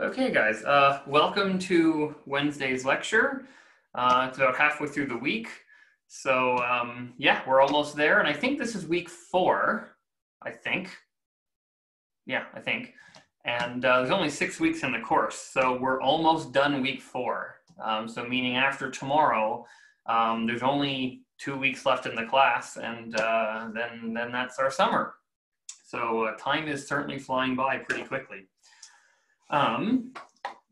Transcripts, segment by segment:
Okay, guys, uh, welcome to Wednesday's lecture. Uh, it's about halfway through the week. So, um, yeah, we're almost there. And I think this is week four, I think. Yeah, I think. And uh, there's only six weeks in the course. So we're almost done week four. Um, so, meaning after tomorrow, um, there's only two weeks left in the class, and uh, then, then that's our summer. So, uh, time is certainly flying by pretty quickly. Um,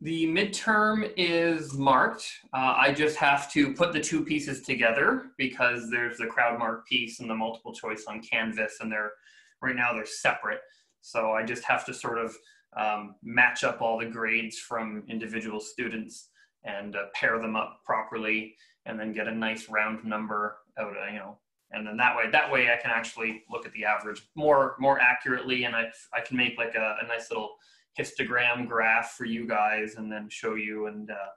the midterm is marked. Uh, I just have to put the two pieces together because there's the Crowdmark piece and the multiple choice on Canvas, and they're right now they're separate. So I just have to sort of um, match up all the grades from individual students and uh, pair them up properly, and then get a nice round number out. Of, you know, and then that way, that way I can actually look at the average more more accurately, and I I can make like a, a nice little histogram graph for you guys and then show you and uh,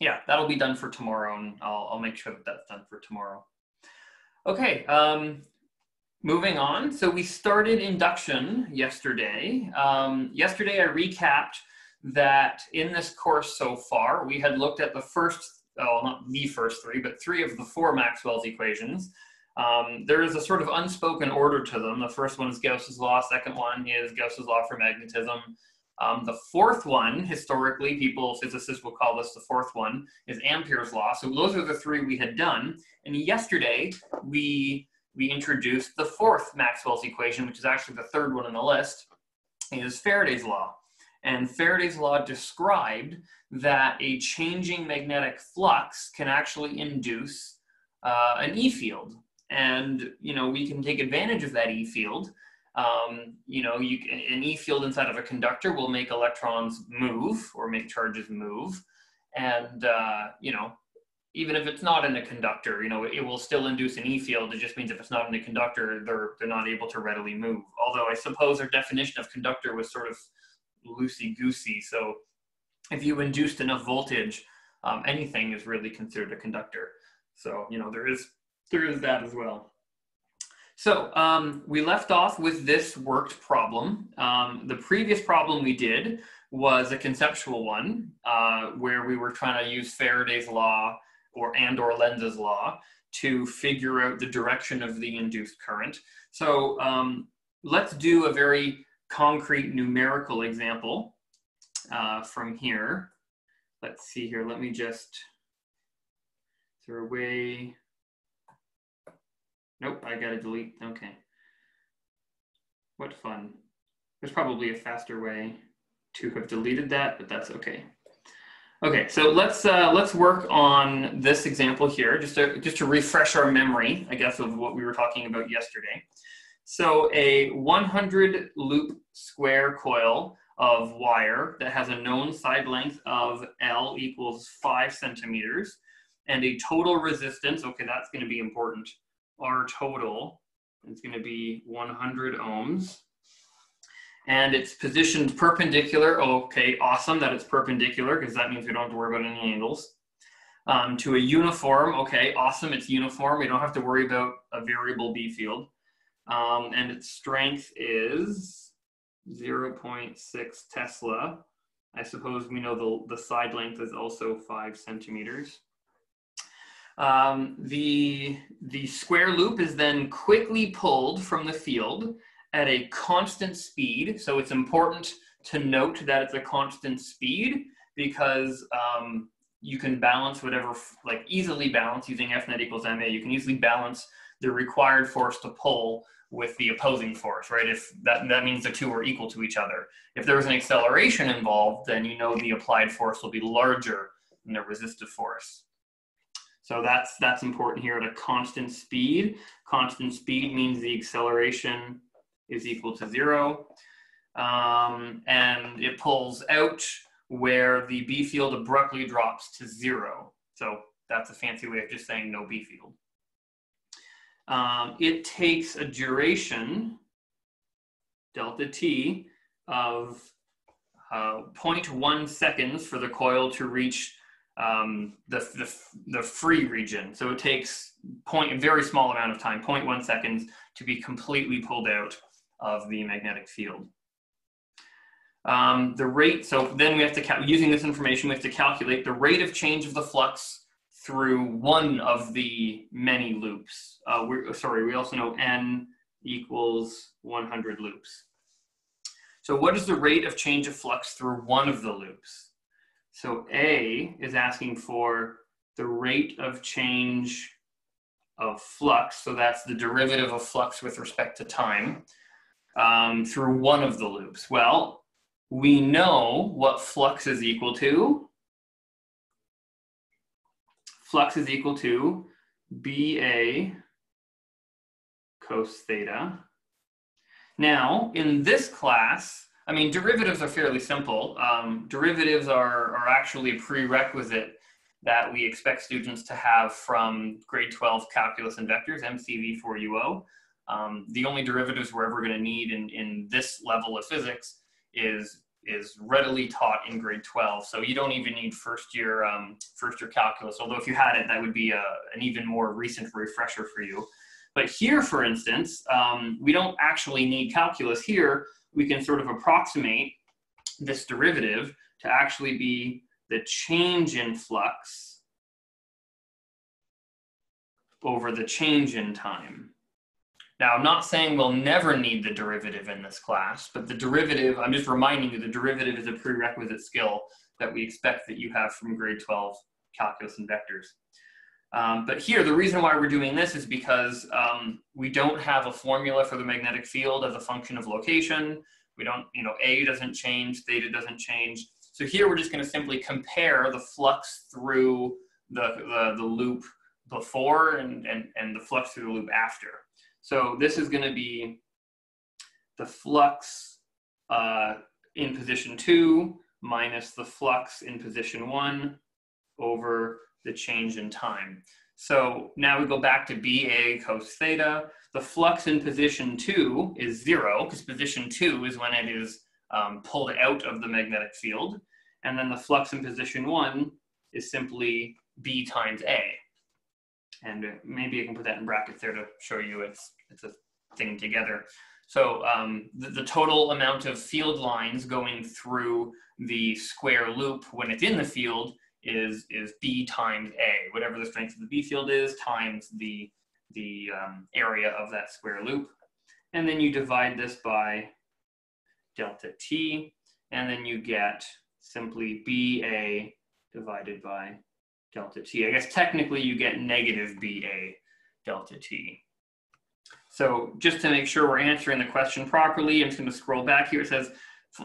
yeah that'll be done for tomorrow and I'll, I'll make sure that that's done for tomorrow. Okay um, moving on. So we started induction yesterday. Um, yesterday i recapped that in this course so far we had looked at the first well, not the first three but three of the four maxwell's equations um, there is a sort of unspoken order to them. The first one is Gauss's law. Second one is Gauss's law for magnetism. Um, the fourth one, historically, people, physicists will call this the fourth one, is Ampere's law. So those are the three we had done. And yesterday, we, we introduced the fourth Maxwell's equation, which is actually the third one on the list, is Faraday's law. And Faraday's law described that a changing magnetic flux can actually induce uh, an E field and you know we can take advantage of that E field. Um, you know, you an E field inside of a conductor will make electrons move or make charges move, and uh, you know even if it's not in a conductor, you know, it will still induce an E field. It just means if it's not in a conductor, they're they're not able to readily move. Although I suppose their definition of conductor was sort of loosey goosey. So if you induced enough voltage, um, anything is really considered a conductor. So you know there is there is that as well. So um, we left off with this worked problem. Um, the previous problem we did was a conceptual one uh, where we were trying to use Faraday's law or and or Lenz's law to figure out the direction of the induced current. So um, let's do a very concrete numerical example uh, from here. Let's see here. Let me just, is there a way? Nope, I gotta delete. Okay. What fun. There's probably a faster way to have deleted that, but that's okay. Okay, so let's uh, let's work on this example here, just to just to refresh our memory, I guess, of what we were talking about yesterday. So a 100 loop square coil of wire that has a known side length of L equals five centimeters and a total resistance, okay, that's gonna be important, R total is going to be 100 ohms. And it's positioned perpendicular. Okay, awesome that it's perpendicular because that means we don't have to worry about any angles. Um, to a uniform, okay, awesome, it's uniform. We don't have to worry about a variable B field. Um, and its strength is 0.6 Tesla. I suppose we know the, the side length is also five centimeters. Um, the, the square loop is then quickly pulled from the field at a constant speed. So it's important to note that it's a constant speed because um, you can balance whatever, like easily balance using F net equals ma. You can easily balance the required force to pull with the opposing force, right? If that, that means the two are equal to each other. If there was an acceleration involved, then you know the applied force will be larger than the resistive force. So that's, that's important here at a constant speed. Constant speed means the acceleration is equal to zero. Um, and it pulls out where the B field abruptly drops to zero. So that's a fancy way of just saying no B field. Um, it takes a duration, delta t, of uh, 0.1 seconds for the coil to reach um, the, the, the free region. So it takes point, a very small amount of time, 0.1 seconds, to be completely pulled out of the magnetic field. Um, the rate, so then we have to, using this information, we have to calculate the rate of change of the flux through one of the many loops. Uh, we're, sorry, we also know n equals 100 loops. So what is the rate of change of flux through one of the loops? So A is asking for the rate of change of flux, so that's the derivative of flux with respect to time, um, through one of the loops. Well, we know what flux is equal to. Flux is equal to BA cos theta. Now, in this class, I mean, derivatives are fairly simple. Um, derivatives are, are actually a prerequisite that we expect students to have from grade 12 calculus and vectors, MCV 4UO. Um, the only derivatives we're ever going to need in, in this level of physics is is readily taught in grade 12. So you don't even need first year um, first year calculus. Although if you had it, that would be a, an even more recent refresher for you. But here, for instance, um, we don't actually need calculus. Here, we can sort of approximate this derivative to actually be the change in flux over the change in time. Now, I'm not saying we'll never need the derivative in this class, but the derivative, I'm just reminding you, the derivative is a prerequisite skill that we expect that you have from grade 12 calculus and vectors. Um, but here, the reason why we're doing this is because um, we don't have a formula for the magnetic field as a function of location. We don't, you know, A doesn't change, theta doesn't change. So here we're just gonna simply compare the flux through the, the, the loop before and, and, and the flux through the loop after. So this is gonna be the flux uh, in position two minus the flux in position one over the change in time. So now we go back to BA cos theta. The flux in position two is zero because position two is when it is um, pulled out of the magnetic field. And then the flux in position one is simply B times A. And maybe I can put that in brackets there to show you it's, it's a thing together. So um, the, the, total amount of field lines going through the square loop when it's in the field is is b times a, whatever the strength of the b field is, times the the um, area of that square loop, and then you divide this by delta t, and then you get simply ba divided by delta t. I guess technically you get negative ba delta t. So just to make sure we're answering the question properly, I'm just going to scroll back here. It says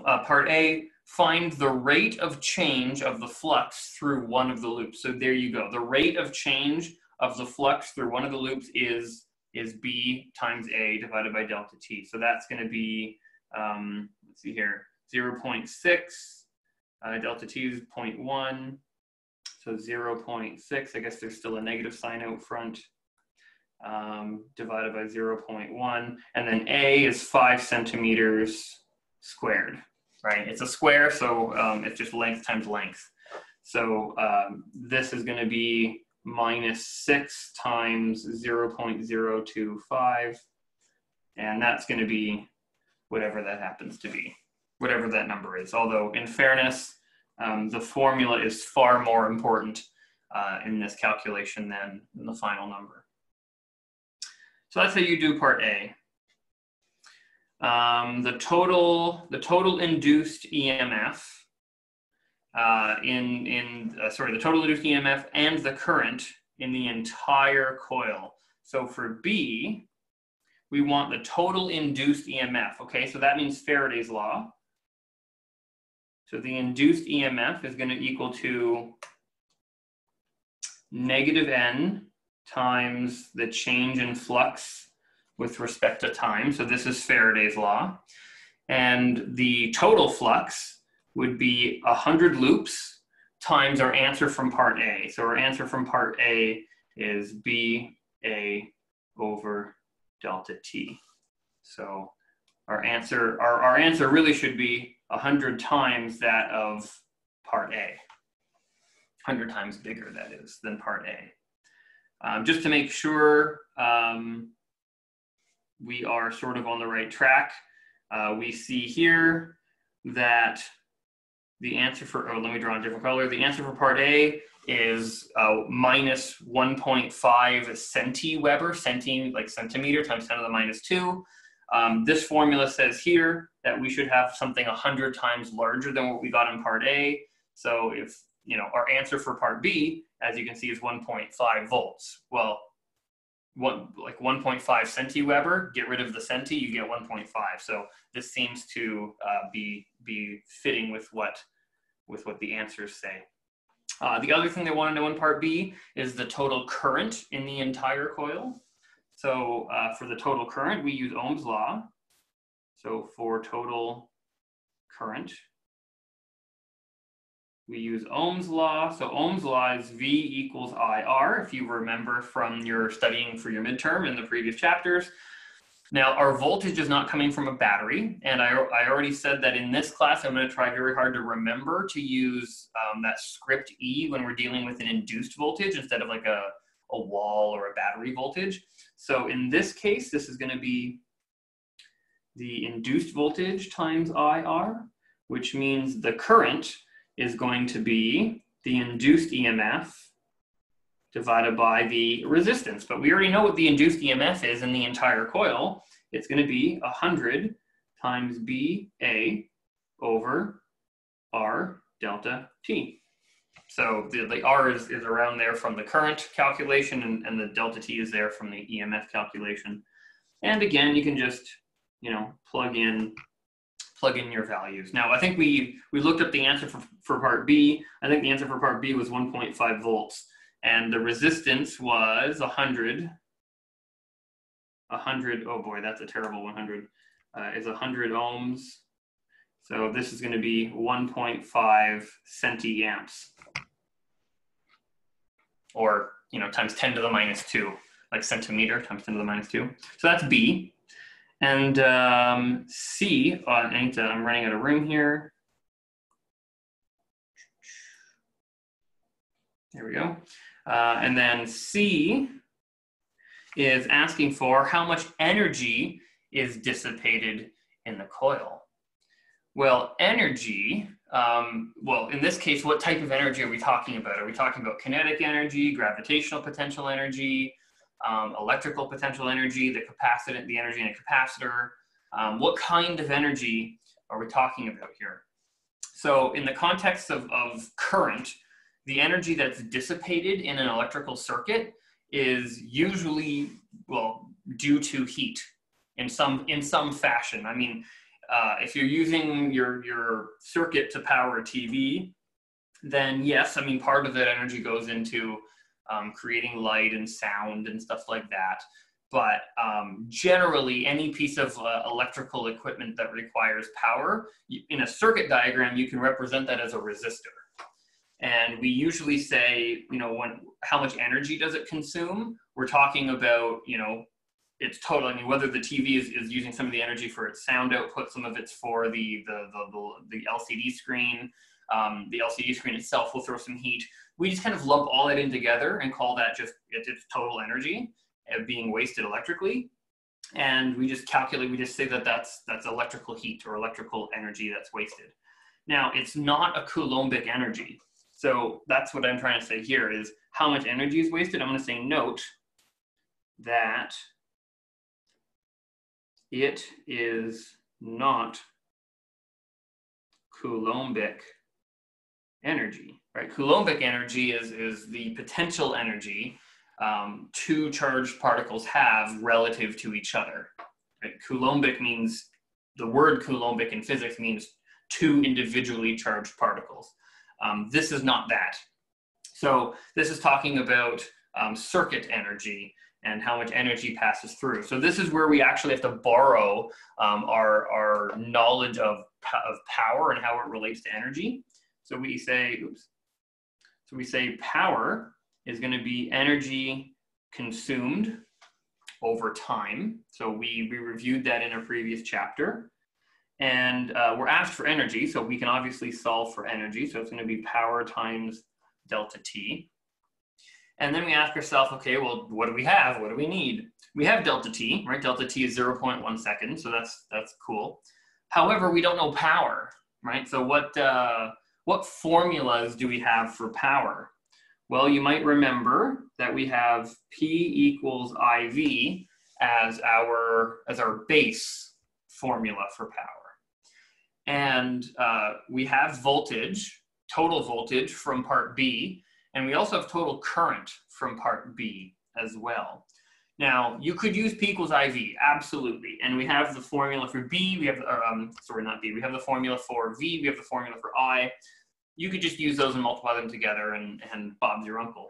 uh, part A, find the rate of change of the flux through one of the loops. So there you go. The rate of change of the flux through one of the loops is, is B times A divided by delta T. So that's going to be, um, let's see here, 0 0.6, uh, delta T is 0.1, so 0 0.6, I guess there's still a negative sign out front, um, divided by 0 0.1, and then A is 5 centimeters squared right? It's a square, so um, it's just length times length. So um, this is going to be minus 6 times 0 0.025, and that's going to be whatever that happens to be, whatever that number is. Although, in fairness, um, the formula is far more important uh, in this calculation than, than the final number. So that's how you do part A. Um, the total the total induced EMF uh, in in uh, sorry the total induced EMF and the current in the entire coil. So for B, we want the total induced EMF. Okay, so that means Faraday's law. So the induced EMF is going to equal to negative n times the change in flux with respect to time. So this is Faraday's law. And the total flux would be 100 loops times our answer from part A. So our answer from part A is B A over delta T. So our answer, our, our answer really should be 100 times that of part A. 100 times bigger, that is, than part A. Um, just to make sure um, we are sort of on the right track. Uh, we see here that the answer for, oh, let me draw a different color. The answer for part A is uh, minus 1.5 centiweber, centi, like centimeter times 10 to the minus 2. Um, this formula says here that we should have something 100 times larger than what we got in part A. So if, you know, our answer for part B, as you can see, is 1.5 volts. Well, one, like 1.5 centiweber, get rid of the centi, you get 1.5. So this seems to uh, be, be fitting with what, with what the answers say. Uh, the other thing they want to know in part B is the total current in the entire coil. So uh, for the total current, we use Ohm's law. So for total current, we use Ohm's law. So Ohm's law is V equals IR, if you remember from your studying for your midterm in the previous chapters. Now, our voltage is not coming from a battery, and I, I already said that in this class, I'm going to try very hard to remember to use um, that script E when we're dealing with an induced voltage instead of like a, a wall or a battery voltage. So in this case, this is going to be the induced voltage times IR, which means the current is going to be the induced EMF divided by the resistance. But we already know what the induced EMF is in the entire coil. It's going to be 100 times BA over R delta T. So the, the R is, is around there from the current calculation and, and the delta T is there from the EMF calculation. And again, you can just, you know, plug in plug in your values. Now, I think we, we looked up the answer for, for part B. I think the answer for part B was 1.5 volts. And the resistance was 100 100 oh boy that's a terrible 100 uh, is 100 ohms. So this is going to be 1.5 centiamps. Or you know times 10 to the minus 2 like centimeter times 10 to the minus 2 so that's b and um, c oh, I need to, i'm running out of room here there we go uh, and then C is asking for how much energy is dissipated in the coil. Well, energy, um, well, in this case, what type of energy are we talking about? Are we talking about kinetic energy, gravitational potential energy, um, electrical potential energy, the capacitance, the energy in a capacitor? Um, what kind of energy are we talking about here? So in the context of, of current, the energy that's dissipated in an electrical circuit is usually well due to heat in some in some fashion. I mean, uh, if you're using your your circuit to power a TV, then yes, I mean part of that energy goes into um, creating light and sound and stuff like that. But um, generally, any piece of uh, electrical equipment that requires power, in a circuit diagram, you can represent that as a resistor. And we usually say, you know, when how much energy does it consume? We're talking about, you know, it's total. I mean, whether the TV is, is using some of the energy for its sound output, some of it's for the the the, the, the LCD screen. Um, the LCD screen itself will throw some heat. We just kind of lump all that in together and call that just it's total energy being wasted electrically. And we just calculate. We just say that that's that's electrical heat or electrical energy that's wasted. Now, it's not a Coulombic energy. So that's what I'm trying to say here is how much energy is wasted. I'm going to say note that it is not Coulombic energy, right? Coulombic energy is, is the potential energy um, two charged particles have relative to each other. Right? Coulombic means, the word Coulombic in physics means two individually charged particles. Um, this is not that. So this is talking about um, circuit energy and how much energy passes through. So this is where we actually have to borrow um, our, our knowledge of, of power and how it relates to energy. So we say, oops. So we say power is going to be energy consumed over time. So we, we reviewed that in a previous chapter and uh, we're asked for energy, so we can obviously solve for energy. So it's going to be power times delta T. And then we ask ourselves, okay, well, what do we have? What do we need? We have delta T, right? Delta T is 0.1 seconds, so that's, that's cool. However, we don't know power. right? So what, uh, what formulas do we have for power? Well, you might remember that we have P equals IV as our, as our base formula for power. And uh, we have voltage, total voltage from part B, and we also have total current from part B as well. Now, you could use P equals IV, absolutely. And we have the formula for B, we have, um, sorry, not B, we have the formula for V, we have the formula for I. You could just use those and multiply them together and, and Bob's your uncle.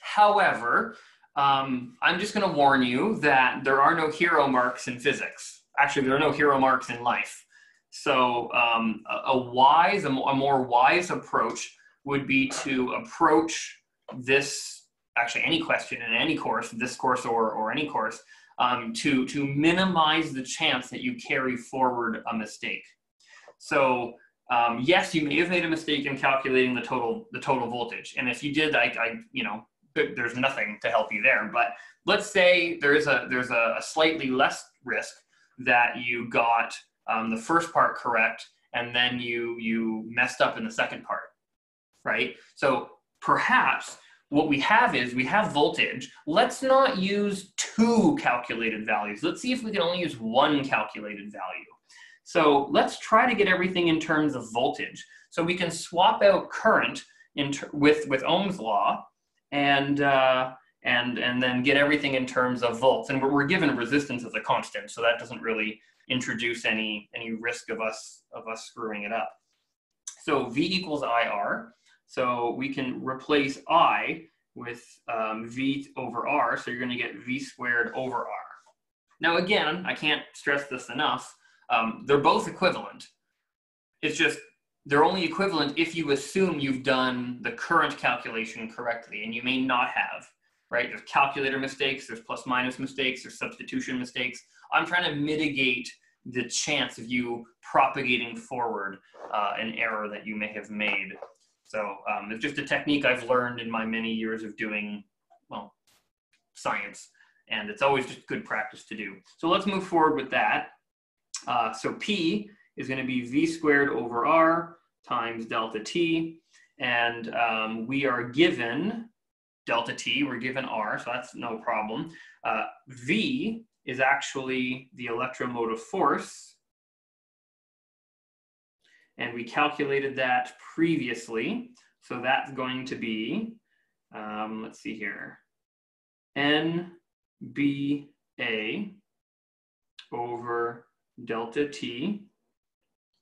However, um, I'm just gonna warn you that there are no hero marks in physics. Actually, there are no hero marks in life. So um, a, a, wise, a more wise approach would be to approach this actually any question in any course, this course or, or any course, um, to, to minimize the chance that you carry forward a mistake. So um, yes, you may have made a mistake in calculating the total, the total voltage. And if you did, I, I, you know, there's nothing to help you there. But let's say there's a, there's a, a slightly less risk that you got um, the first part correct and then you, you messed up in the second part, right? So perhaps what we have is we have voltage. Let's not use two calculated values. Let's see if we can only use one calculated value. So let's try to get everything in terms of voltage. So we can swap out current with, with Ohm's law and, uh, and, and then get everything in terms of volts. And we're, we're given resistance as a constant, so that doesn't really introduce any, any risk of us, of us screwing it up. So V equals IR. So we can replace I with um, V over R, so you're gonna get V squared over R. Now again, I can't stress this enough, um, they're both equivalent. It's just, they're only equivalent if you assume you've done the current calculation correctly, and you may not have, right? There's calculator mistakes, there's plus minus mistakes, there's substitution mistakes. I'm trying to mitigate the chance of you propagating forward uh, an error that you may have made so um, it's just a technique I've learned in my many years of doing, well, science. And it's always just good practice to do. So let's move forward with that. Uh, so P is going to be V squared over R times delta T. And um, we are given delta T, we're given R, so that's no problem. Uh, v is actually the electromotive force and we calculated that previously. So that's going to be, um, let's see here, NBA over delta t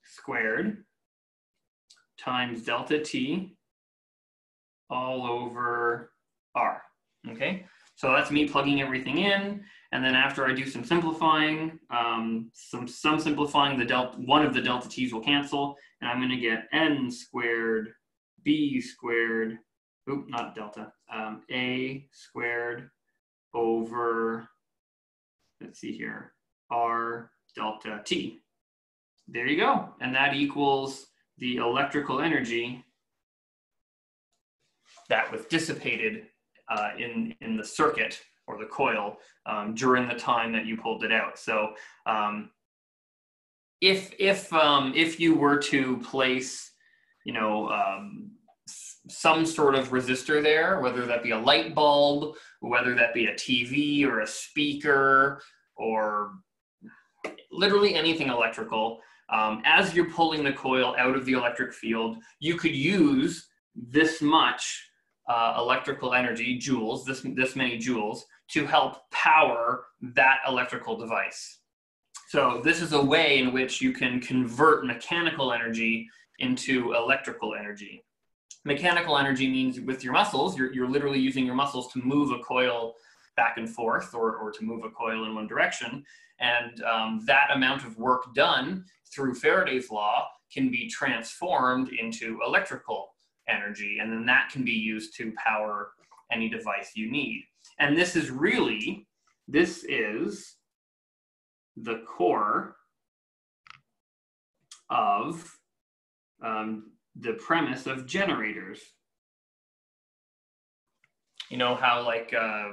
squared times delta t all over r, okay? So that's me plugging everything in. And then after I do some simplifying, um, some, some simplifying, the delta, one of the delta t's will cancel, and I'm gonna get n squared b squared, oop, not delta, um, a squared over, let's see here, r delta t. There you go. And that equals the electrical energy that was dissipated uh, in, in the circuit or the coil um, during the time that you pulled it out. So um, if if um, if you were to place, you know, um, some sort of resistor there, whether that be a light bulb, whether that be a TV or a speaker, or literally anything electrical, um, as you're pulling the coil out of the electric field, you could use this much uh, electrical energy, joules, this, this many joules, to help power that electrical device. So this is a way in which you can convert mechanical energy into electrical energy. Mechanical energy means with your muscles, you're, you're literally using your muscles to move a coil back and forth or, or to move a coil in one direction. And um, that amount of work done through Faraday's law can be transformed into electrical energy, and then that can be used to power any device you need. And this is really, this is the core of um, the premise of generators. You know how like uh,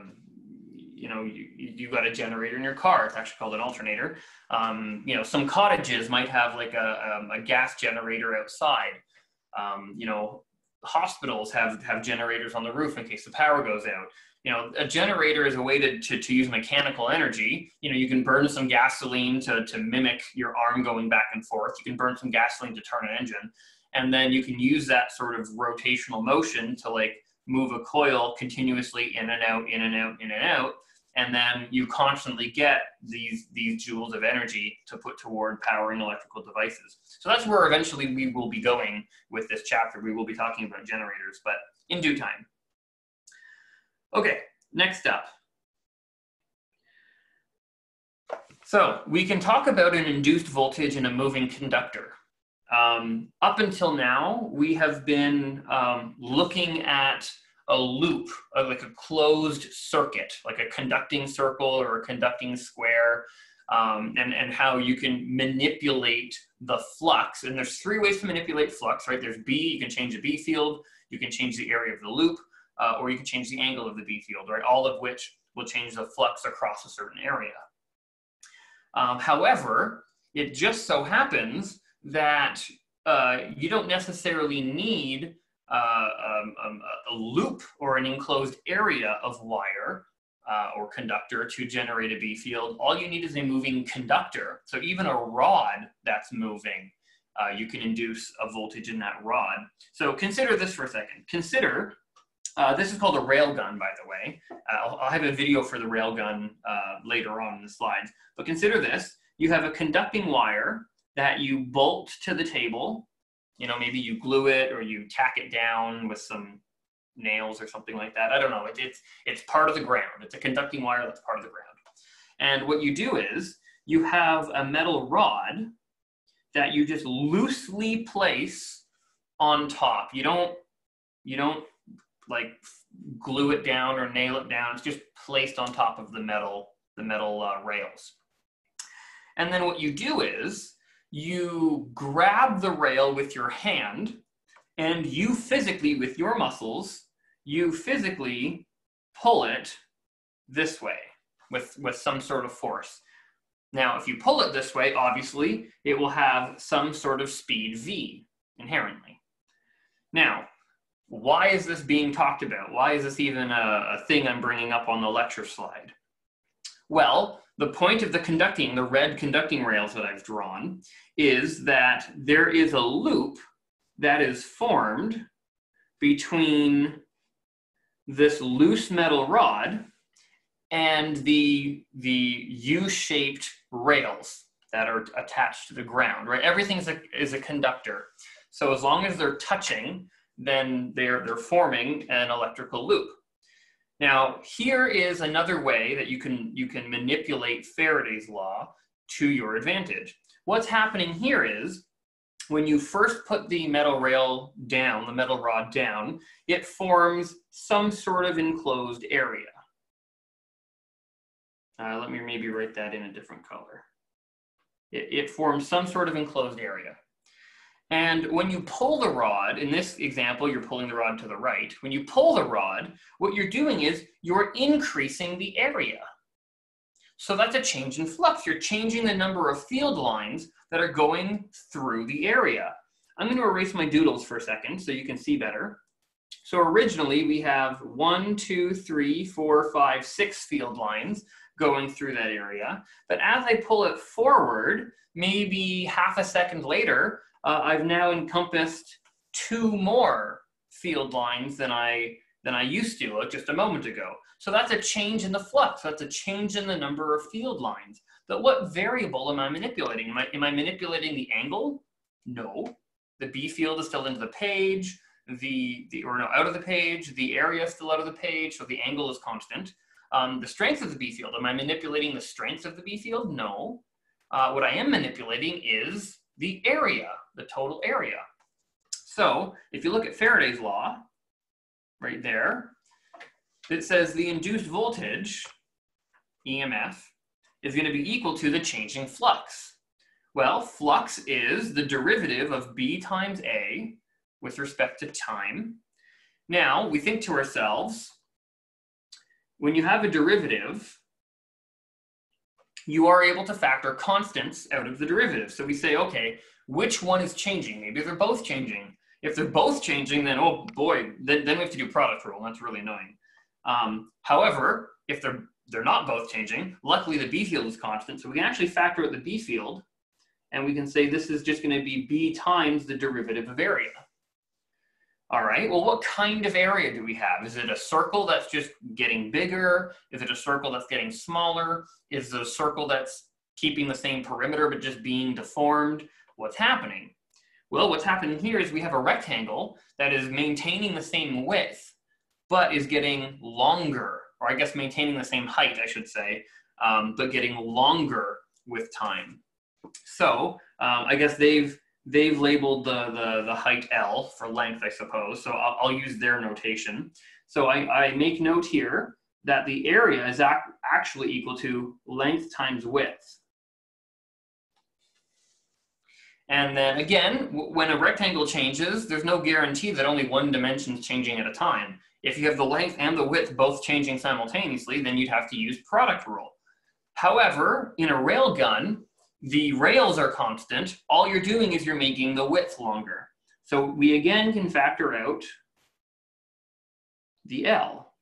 you know, you, you got a generator in your car. It's actually called an alternator. Um, you know, some cottages might have like a, um, a gas generator outside. Um, you know, hospitals have, have generators on the roof in case the power goes out. You know, a generator is a way to, to, to use mechanical energy. You know, you can burn some gasoline to, to mimic your arm going back and forth. You can burn some gasoline to turn an engine. And then you can use that sort of rotational motion to like move a coil continuously in and out, in and out, in and out, and then you constantly get these these joules of energy to put toward powering electrical devices. So that's where eventually we will be going with this chapter. We will be talking about generators, but in due time. Okay, next up. So we can talk about an induced voltage in a moving conductor. Um, up until now, we have been um, looking at a loop, uh, like a closed circuit, like a conducting circle or a conducting square, um, and, and how you can manipulate the flux. And there's three ways to manipulate flux, right? There's B, you can change the B field, you can change the area of the loop, uh, or you can change the angle of the B field, right? All of which will change the flux across a certain area. Um, however, it just so happens that uh, you don't necessarily need uh, um, um, a loop or an enclosed area of wire uh, or conductor to generate a B field. All you need is a moving conductor. So even a rod that's moving, uh, you can induce a voltage in that rod. So consider this for a second. Consider, uh, this is called a rail gun, by the way. Uh, I'll, I'll, have a video for the rail gun uh, later on in the slides. But consider this. You have a conducting wire that you bolt to the table. You know, maybe you glue it or you tack it down with some nails or something like that. I don't know. It, it's, it's part of the ground. It's a conducting wire that's part of the ground. And what you do is you have a metal rod that you just loosely place on top. You don't, you don't like glue it down or nail it down. It's just placed on top of the metal, the metal uh, rails. And then what you do is you grab the rail with your hand and you physically, with your muscles, you physically pull it this way with, with some sort of force. Now, if you pull it this way, obviously, it will have some sort of speed v inherently. Now, why is this being talked about? Why is this even a, a thing I'm bringing up on the lecture slide? Well, the point of the conducting, the red conducting rails that I've drawn, is that there is a loop that is formed between this loose metal rod and the, the U-shaped rails that are attached to the ground, right? Everything is a, is a conductor. So as long as they're touching, then they're, they're forming an electrical loop. Now, here is another way that you can, you can manipulate Faraday's law to your advantage. What's happening here is when you first put the metal rail down, the metal rod down, it forms some sort of enclosed area. Uh, let me maybe write that in a different color. It, it forms some sort of enclosed area. And when you pull the rod, in this example, you're pulling the rod to the right. When you pull the rod, what you're doing is you're increasing the area. So that's a change in flux. You're changing the number of field lines that are going through the area. I'm going to erase my doodles for a second so you can see better. So originally we have one, two, three, four, five, six field lines going through that area. But as I pull it forward, maybe half a second later, uh, I've now encompassed two more field lines than I than I used to uh, just a moment ago. So that's a change in the flux. That's a change in the number of field lines. But what variable am I manipulating? Am I, am I manipulating the angle? No. The B field is still into the page, the, the or no, out of the page, the area is still out of the page, so the angle is constant. Um, the strength of the B field, am I manipulating the strength of the B field? No. Uh, what I am manipulating is the area, the total area. So if you look at Faraday's law, right there, it says the induced voltage, EMF, is going to be equal to the changing flux. Well, flux is the derivative of B times A with respect to time. Now, we think to ourselves, when you have a derivative, you are able to factor constants out of the derivative. So we say, okay, which one is changing? Maybe they're both changing. If they're both changing, then oh boy, then, then we have to do product rule. That's really annoying. Um, however, if they're they're not both changing, luckily the B field is constant, so we can actually factor out the B field, and we can say this is just going to be B times the derivative of area. All right, well, what kind of area do we have? Is it a circle that's just getting bigger? Is it a circle that's getting smaller? Is a circle that's keeping the same perimeter but just being deformed? What's happening? Well, what's happening here is we have a rectangle that is maintaining the same width, but is getting longer, or I guess maintaining the same height, I should say, um, but getting longer with time. So um, I guess they've they've labeled the, the, the height L for length, I suppose. So I'll, I'll use their notation. So I, I, make note here that the area is ac actually equal to length times width. And then again, when a rectangle changes, there's no guarantee that only one dimension is changing at a time. If you have the length and the width both changing simultaneously, then you'd have to use product rule. However, in a rail gun, the rails are constant. All you're doing is you're making the width longer. So we again can factor out the L.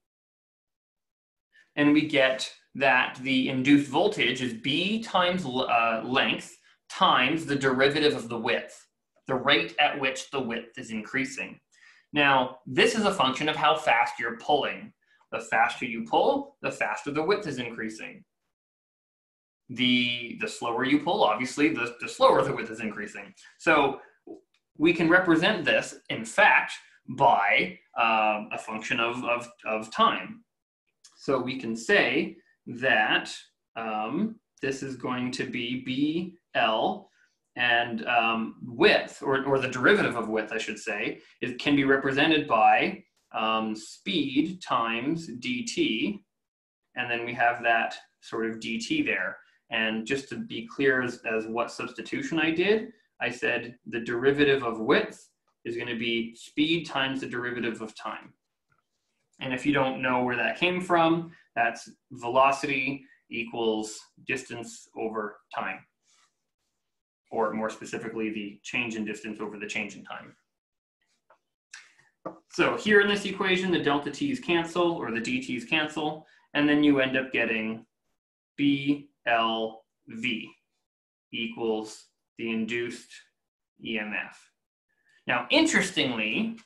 And we get that the induced voltage is B times uh, length times the derivative of the width, the rate at which the width is increasing. Now, this is a function of how fast you're pulling. The faster you pull, the faster the width is increasing the the slower you pull, obviously, the, the slower the width is increasing. So we can represent this, in fact, by uh, a function of, of, of time. So we can say that um, this is going to be BL and um, width, or, or the derivative of width, I should say, can be represented by um, speed times dt, and then we have that sort of dt there. And just to be clear as, as what substitution I did, I said the derivative of width is going to be speed times the derivative of time. And if you don't know where that came from, that's velocity equals distance over time. Or more specifically, the change in distance over the change in time. So here in this equation, the delta t's cancel, or the dt's cancel, and then you end up getting b LV equals the induced EMF. Now, interestingly,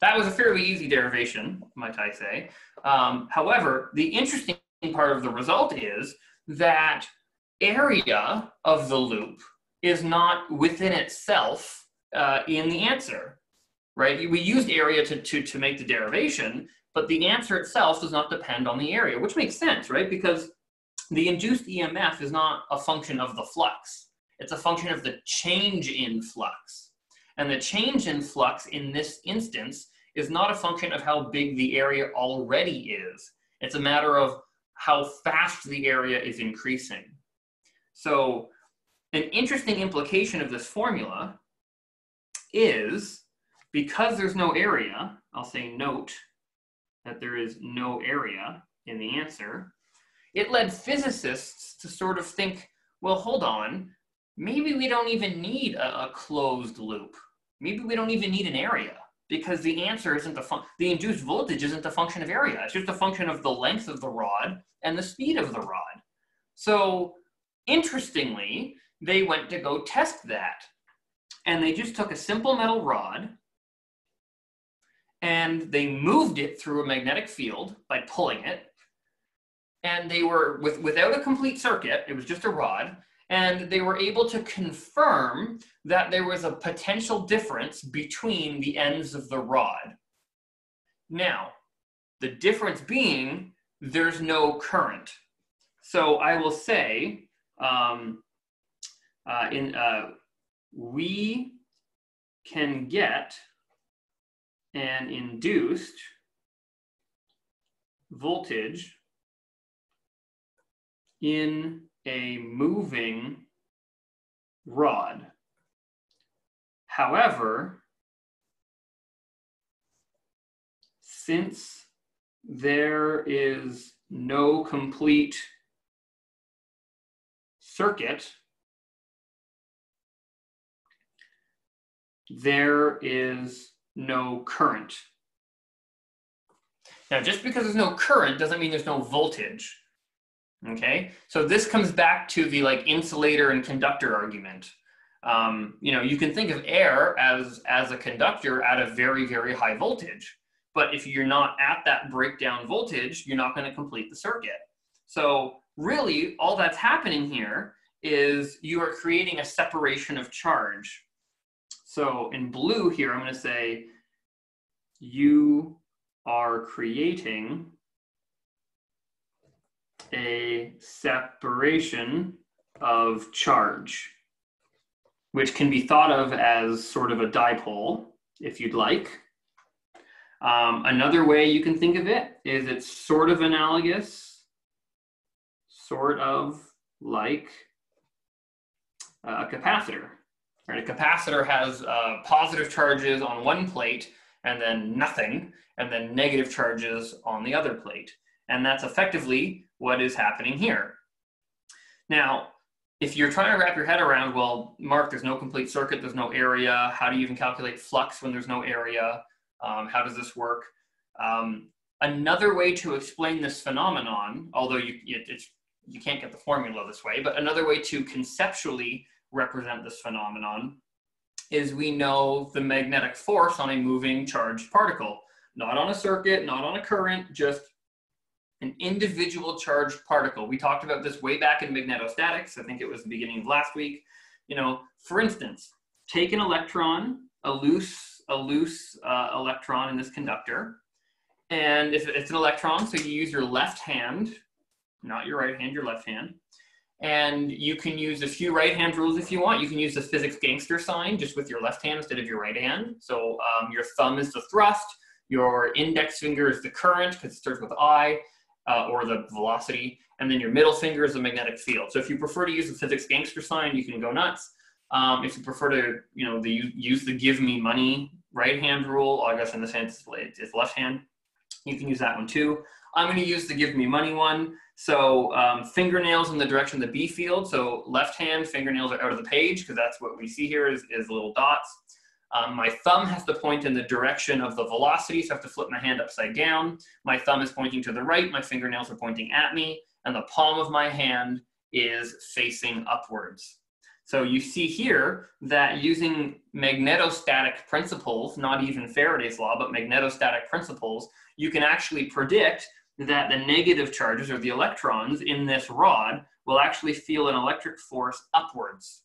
that was a fairly easy derivation, might I say. Um, however, the interesting part of the result is that area of the loop is not within itself uh, in the answer, right? We used area to, to, to make the derivation, but the answer itself does not depend on the area, which makes sense, right? Because the induced EMF is not a function of the flux. It's a function of the change in flux. And the change in flux in this instance is not a function of how big the area already is. It's a matter of how fast the area is increasing. So an interesting implication of this formula is because there's no area, I'll say note that there is no area in the answer, it led physicists to sort of think, well, hold on, maybe we don't even need a, a closed loop. Maybe we don't even need an area because the answer isn't the fun- the induced voltage isn't the function of area. It's just a function of the length of the rod and the speed of the rod. So interestingly, they went to go test that. And they just took a simple metal rod and they moved it through a magnetic field by pulling it. And they were with without a complete circuit it was just a rod and they were able to confirm that there was a potential difference between the ends of the rod. Now the difference being there's no current. So i will say um, uh, in uh, we can get an induced voltage in a moving rod. However, since there is no complete circuit, there is no current. Now, just because there's no current doesn't mean there's no voltage. Okay, so this comes back to the like insulator and conductor argument. Um, you know, you can think of air as as a conductor at a very very high voltage, but if you're not at that breakdown voltage, you're not going to complete the circuit. So really, all that's happening here is you are creating a separation of charge. So in blue here, I'm going to say you are creating a separation of charge, which can be thought of as sort of a dipole, if you'd like. Um, another way you can think of it is it's sort of analogous, sort of like a capacitor. Right? A capacitor has uh, positive charges on one plate and then nothing, and then negative charges on the other plate. And that's effectively what is happening here. Now, if you're trying to wrap your head around, well, Marc, there's no complete circuit, there's no area. How do you even calculate flux when there's no area? Um, how does this work? Um, another way to explain this phenomenon, although you, it, you can't get the formula this way, but another way to conceptually represent this phenomenon is we know the magnetic force on a moving charged particle, not on a circuit, not on a current, just an individual charged particle. We talked about this way back in magnetostatics. I think it was the beginning of last week. You know, for instance, take an electron, a loose, a loose uh, electron in this conductor, and if it's an electron, so you use your left hand, not your right hand, your left hand, and you can use a few right hand rules if you want. You can use the physics gangster sign just with your left hand instead of your right hand. So um, your thumb is the thrust, your index finger is the current because it starts with I, uh, or the velocity, and then your middle finger is the magnetic field. So if you prefer to use the physics gangster sign, you can go nuts. Um, if you prefer to, you know, the, use the give me money right hand rule, I guess in the sense it's left hand, you can use that one too. I'm going to use the give me money one. So um, fingernails in the direction of the B field. So left hand fingernails are out of the page because that's what we see here is, is little dots. Um, my thumb has to point in the direction of the velocity, so I have to flip my hand upside down. My thumb is pointing to the right, my fingernails are pointing at me, and the palm of my hand is facing upwards. So you see here that using magnetostatic principles, not even Faraday's law, but magnetostatic principles, you can actually predict that the negative charges or the electrons in this rod will actually feel an electric force upwards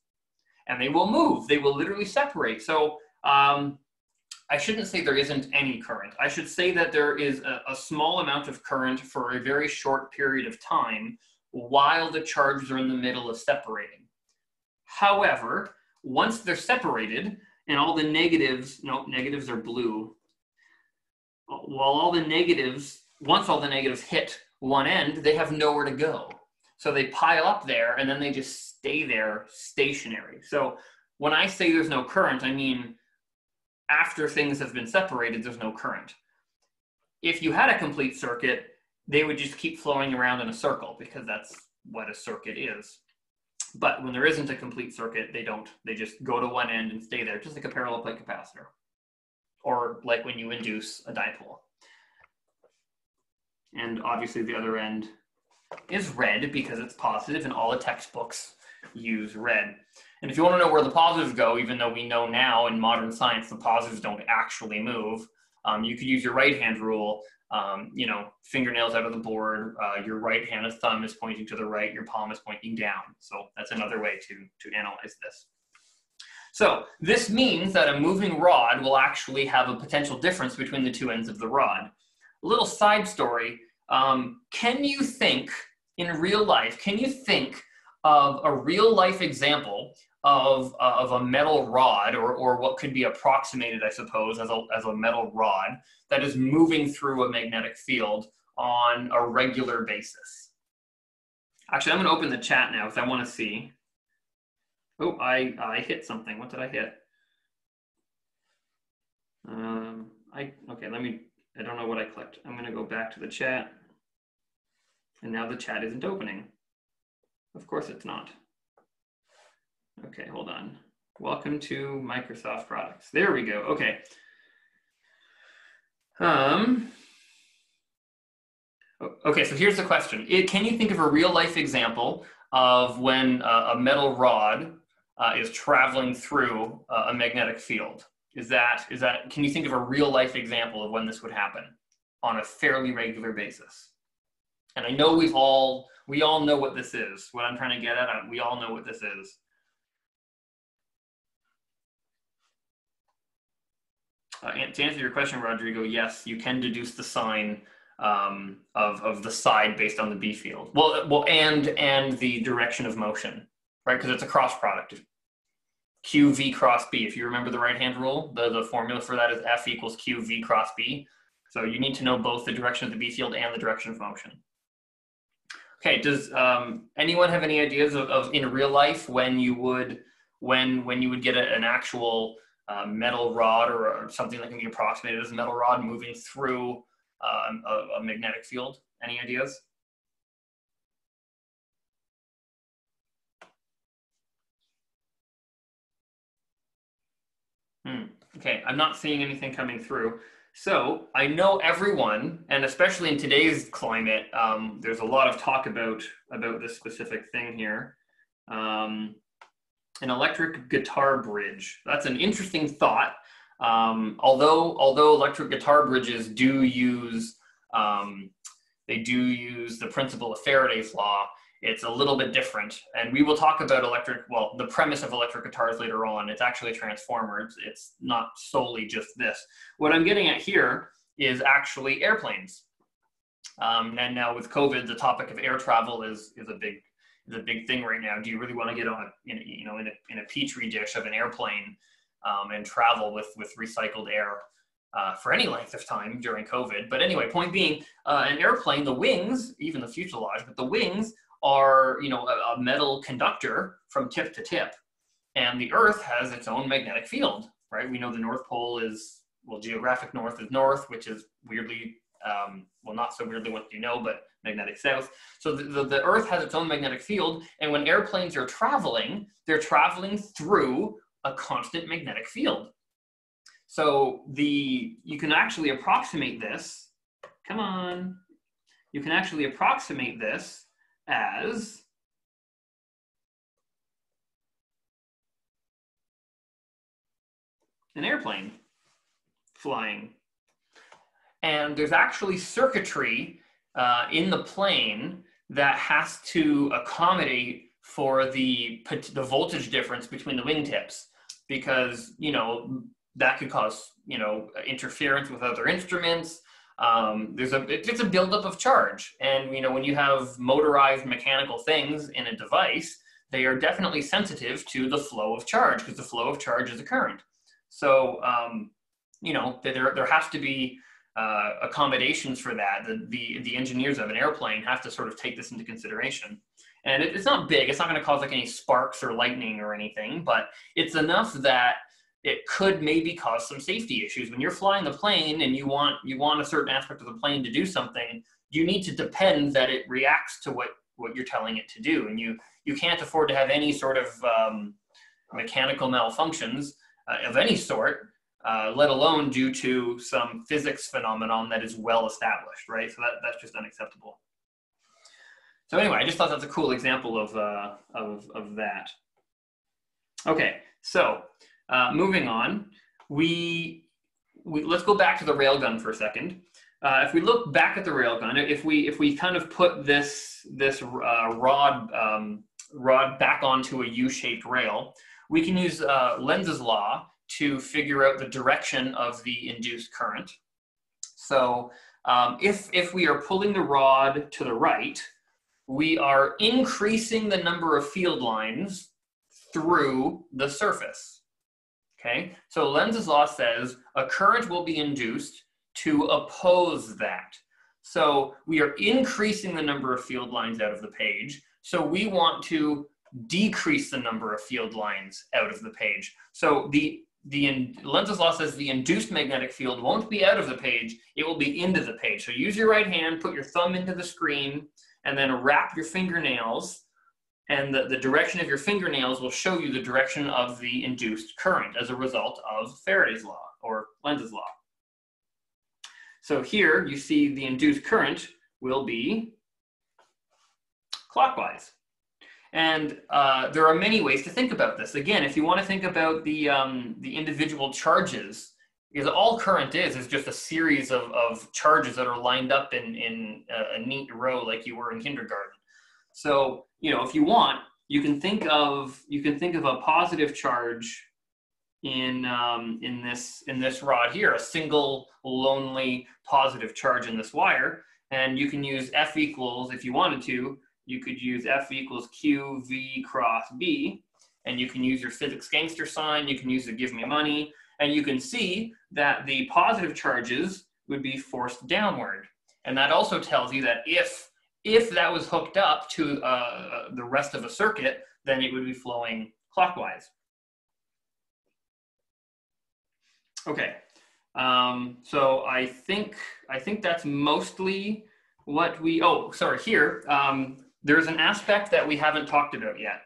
and they will move. They will literally separate. So um, I shouldn't say there isn't any current. I should say that there is a, a, small amount of current for a very short period of time while the charges are in the middle of separating. However, once they're separated and all the negatives, no, negatives are blue, while all the negatives once all the negatives hit one end, they have nowhere to go. So they pile up there and then they just stay there stationary. So when I say there's no current, I mean after things have been separated, there's no current. If you had a complete circuit, they would just keep flowing around in a circle because that's what a circuit is. But when there isn't a complete circuit, they don't. They just go to one end and stay there, just like a parallel plate capacitor. Or like when you induce a dipole and obviously the other end is red because it's positive and all the textbooks use red. And if you want to know where the positives go, even though we know now in modern science the positives don't actually move, um, you could use your right hand rule. Um, you know, fingernails out of the board, uh, your right hand thumb is pointing to the right, your palm is pointing down. So that's another way to, to analyze this. So this means that a moving rod will actually have a potential difference between the two ends of the rod. A little side story um, can you think in real life, can you think of a real life example of, uh, of a metal rod or, or what could be approximated, I suppose, as a, as a metal rod that is moving through a magnetic field on a regular basis? Actually, I'm going to open the chat now because I want to see. Oh, I, I hit something. What did I hit? Um, I okay. Let me I don't know what I clicked. I'm going to go back to the chat. And now the chat isn't opening. Of course it's not. Okay, hold on. Welcome to Microsoft products. There we go. Okay. Um, okay, so here's the question. It, can you think of a real life example of when a metal rod uh, is traveling through a magnetic field? Is that, is that, can you think of a real life example of when this would happen on a fairly regular basis? And I know we've all, we all know what this is. What I'm trying to get at, we all know what this is. Uh, to answer your question, Rodrigo, yes, you can deduce the sign um, of, of the side based on the B field. Well, well, and and the direction of motion, right? Because it's a cross product. Q V cross B. If you remember the right hand rule, the, the formula for that is F equals Q V cross B. So you need to know both the direction of the B field and the direction of motion. Okay, does um, anyone have any ideas of, of in real life when you would when when you would get a, an actual uh, metal rod or, or, something that can be approximated as a metal rod moving through uh, a, a magnetic field? Any ideas? Hmm. Okay, I'm not seeing anything coming through. So I know everyone, and especially in today's climate, um, there's a lot of talk about about this specific thing here. Um, an electric guitar bridge. That's an interesting thought. Um, although although electric guitar bridges do use um, they do use the principle of Faraday's law. It's a little bit different, and we will talk about electric. Well, the premise of electric guitars later on. It's actually a transformer. It's, it's not solely just this. What I'm getting at here is actually airplanes. Um, and now with COVID, the topic of air travel is is a big is a big thing right now. Do you really want to get on a in, you know in a, in a petri dish of an airplane um, and travel with with recycled air uh, for any length of time during COVID? But anyway, point being, uh, an airplane, the wings, even the fuselage, but the wings are you know a, a metal conductor from tip to tip, and the Earth has its own magnetic field. Right? We know the North Pole is well, geographic north is north, which is weirdly um, well, not so weirdly what you know, but magnetic south. So the, the, the, Earth has its own magnetic field, and when airplanes are traveling, they're traveling through a constant magnetic field. So the you can actually approximate this. Come on, you can actually approximate this as an airplane flying. And there's actually circuitry uh, in the plane that has to accommodate for the the voltage difference between the wingtips because you know that could cause you know interference with other instruments um, there's a it's a buildup of charge and you know when you have motorized mechanical things in a device they are definitely sensitive to the flow of charge because the flow of charge is a current so um, you know there there has to be uh, accommodations for that. The, the, the engineers of an airplane have to sort of take this into consideration. And it, it's not big. It's not going to cause like any sparks or lightning or anything, but it's enough that it could maybe cause some safety issues. When you're flying the plane and you want you want a certain aspect of the plane to do something, you need to depend that it reacts to what what you're telling it to do, and you you can't afford to have any sort of um, mechanical malfunctions uh, of any sort uh, let alone due to some physics phenomenon that is well established, right? So that, that's just unacceptable. So anyway, I just thought that's a cool example of, uh, of, of that. Okay, so uh, moving on, we, we, let's go back to the railgun for a second. Uh, if we look back at the railgun, if we if we kind of put this this uh, rod um, rod back onto a U-shaped rail, we can use uh, Lenz's law to figure out the direction of the induced current. So um, if, if we are pulling the rod to the right, we are increasing the number of field lines through the surface. Okay, so Lenz's law says a current will be induced to oppose that. So we are increasing the number of field lines out of the page. So we want to decrease the number of field lines out of the page. So the the Lenz's law says the induced magnetic field won't be out of the page, it will be into the page. So use your right hand, put your thumb into the screen, and then wrap your fingernails and the, the direction of your fingernails will show you the direction of the induced current as a result of Faraday's law or Lenz's law. So here you see the induced current will be clockwise. And uh, there are many ways to think about this. Again, if you want to think about the, um, the individual charges, because all current is is just a series of, of charges that are lined up in, in a, a neat row like you were in kindergarten. So, you know, if you want, you can think of you can think of a positive charge in um, in this in this rod here, a single lonely positive charge in this wire, and you can use F equals if you wanted to. You could use F equals Q V cross B, and you can use your physics gangster sign. You can use the give me money, and you can see that the positive charges would be forced downward, and that also tells you that if if that was hooked up to uh, the rest of a circuit, then it would be flowing clockwise. Okay, um, so I think I think that's mostly what we. Oh, sorry. Here, um, there's an aspect that we haven't talked about yet.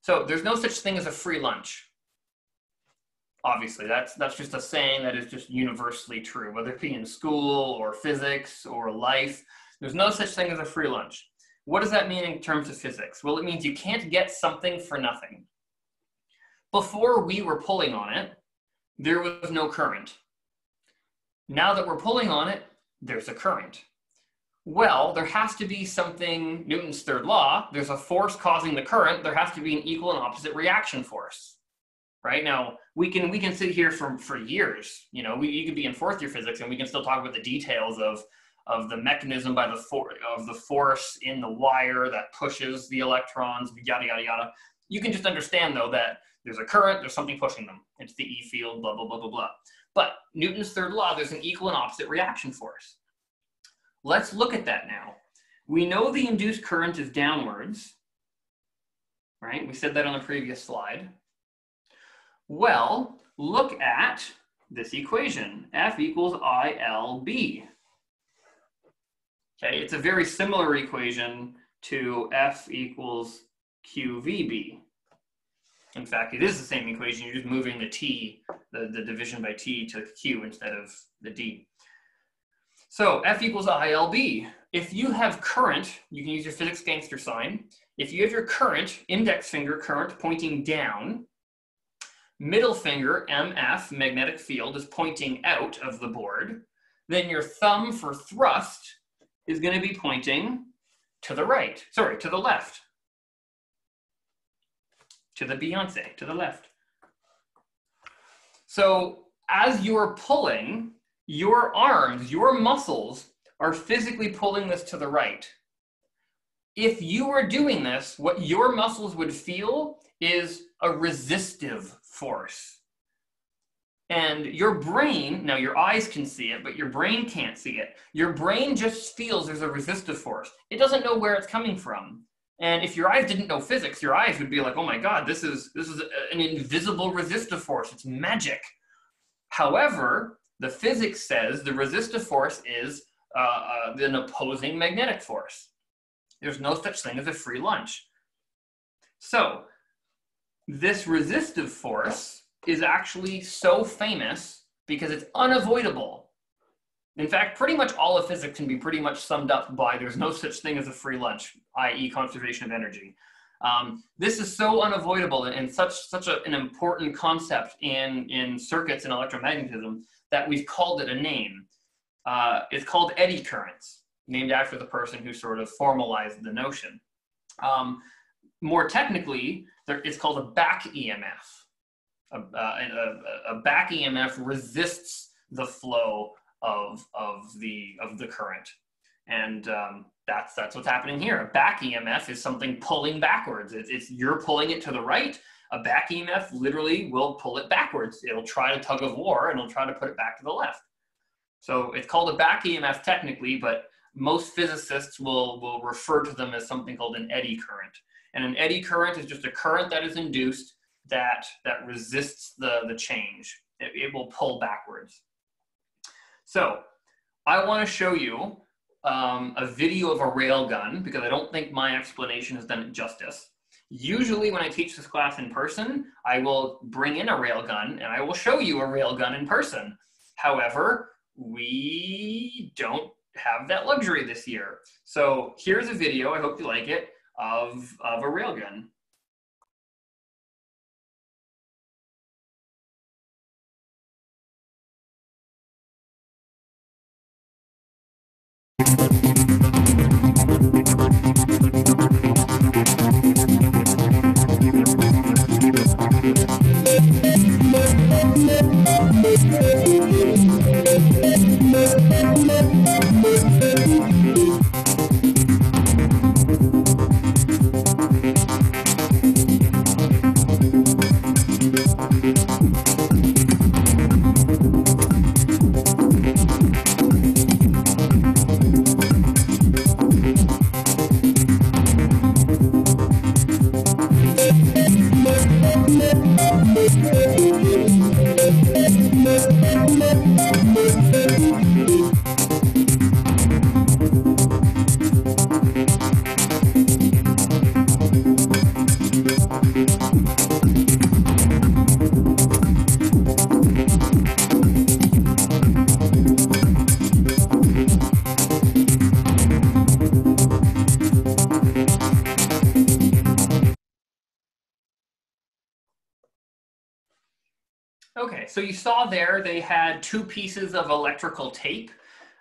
So there's no such thing as a free lunch. Obviously, that's that's just a saying that is just universally true, whether it be in school or physics or life. There's no such thing as a free lunch. What does that mean in terms of physics? Well, it means you can't get something for nothing. Before we were pulling on it, there was no current. Now that we're pulling on it, there's a current. Well, there has to be something, Newton's third law, there's a force causing the current, there has to be an equal and opposite reaction force. Right now, we can we can sit here for, for years. You know, we, you could be in fourth year physics and we can still talk about the details of of the mechanism by the for, of the force in the wire that pushes the electrons, yada yada yada. You can just understand though that there's a current, there's something pushing them. It's the E field, blah, blah, blah, blah, blah. But Newton's third law, there's an equal and opposite reaction force. Let's look at that now. We know the induced current is downwards, right? We said that on the previous slide. Well, look at this equation, F equals ILB. Okay, it's a very similar equation to F equals QVB. In fact, it is the same equation. You're just moving the t, the, the division by t to q instead of the d. So F equals ILB. If you have current, you can use your physics gangster sign. If you have your current, index finger current pointing down, middle finger, MF, magnetic field, is pointing out of the board, then your thumb for thrust is going to be pointing to the right, sorry, to the left to the Beyonce, to the left. So as you're pulling, your arms, your muscles are physically pulling this to the right. If you were doing this, what your muscles would feel is a resistive force. And your brain, now your eyes can see it, but your brain can't see it. Your brain just feels there's a resistive force. It doesn't know where it's coming from. And if your eyes didn't know physics, your eyes would be like, "Oh my God, this is this is an invisible resistive force. It's magic." However, the physics says the resistive force is uh, uh, an opposing magnetic force. There's no such thing as a free lunch. So, this resistive force is actually so famous because it's unavoidable in fact, pretty much all of physics can be pretty much summed up by there's no such thing as a free lunch, i.e. conservation of energy. Um, this is so unavoidable and such, such a, an important concept in, in circuits and electromagnetism that we've called it a name. Uh, it's called eddy currents, named after the person who sort of formalized the notion. Um, more technically, there, it's called a back EMF. A, a, a back EMF resists the flow of of the of the current. And um, that's that's what's happening here. A back emf is something pulling backwards. It's, it's you're pulling it to the right. A back emf literally will pull it backwards. It'll try to tug of war and it'll try to put it back to the left. So it's called a back emf technically but most physicists will will refer to them as something called an eddy current. And an eddy current is just a current that is induced that that resists the the change it, it will pull backwards so I want to show you um, a video of a railgun because I don't think my explanation has done it justice. Usually when I teach this class in person, I will bring in a railgun and I will show you a railgun in person. However, we don't have that luxury this year. So here's a video, I hope you like it, of, of a railgun. Okay, so you saw there they had two pieces of electrical tape,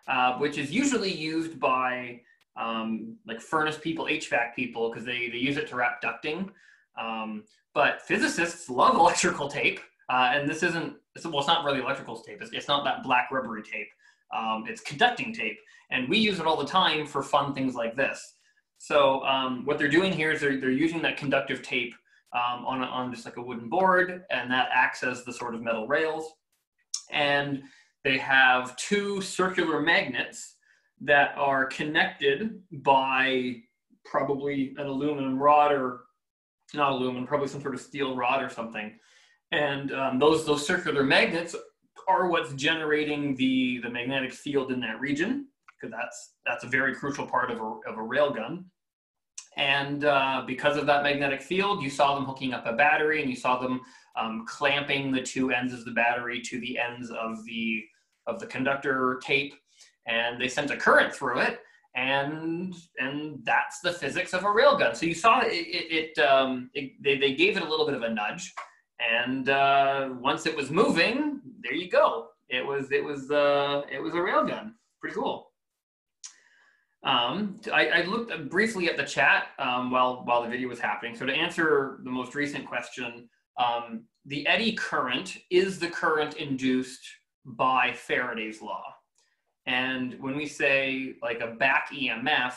uh, which is usually used by um, like furnace people, HVAC people, because they, they use it to wrap ducting. Um, but physicists love electrical tape, uh, and this isn't, well, it's not really electrical tape. It's, it's not that black rubbery tape. Um, it's conducting tape, and we use it all the time for fun things like this. So um, what they're doing here is they're, they're using that conductive tape um, on, on just like a wooden board, and that acts as the sort of metal rails. And they have two circular magnets that are connected by probably an aluminum rod or not aluminum, probably some sort of steel rod or something. And um, those, those circular magnets are what's generating the, the magnetic field in that region, because that's, that's a very crucial part of a, of a rail gun. And uh, because of that magnetic field, you saw them hooking up a battery and you saw them um, clamping the two ends of the battery to the ends of the, of the conductor tape. And they sent a current through it. And, and that's the physics of a railgun. So you saw it, it, it, um, it they, they gave it a little bit of a nudge. And uh, once it was moving, there you go. It was, it was, uh, it was a railgun. Pretty cool. Um, I, I, looked briefly at the chat um, while while the video was happening. So to answer the most recent question, um, the eddy current is the current induced by Faraday's law. And when we say like a back EMF,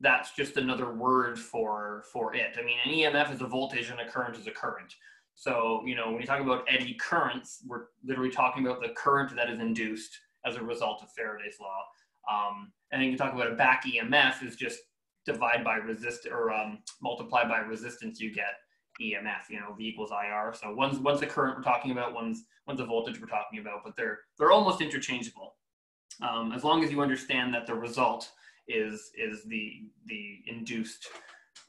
that's just another word for for it. I mean, an EMF is a voltage and a current is a current. So you know when you talk about eddy currents, we're literally talking about the current that is induced as a result of Faraday's law. Um, and then you can talk about a back EMF is just divide by resist or um, multiply by resistance, you get EMF, you know, V equals IR. So one's, one's the current we're talking about, one's, one's the voltage we're talking about, but they're, they're almost interchangeable. Um, as long as you understand that the result is, is the, the induced,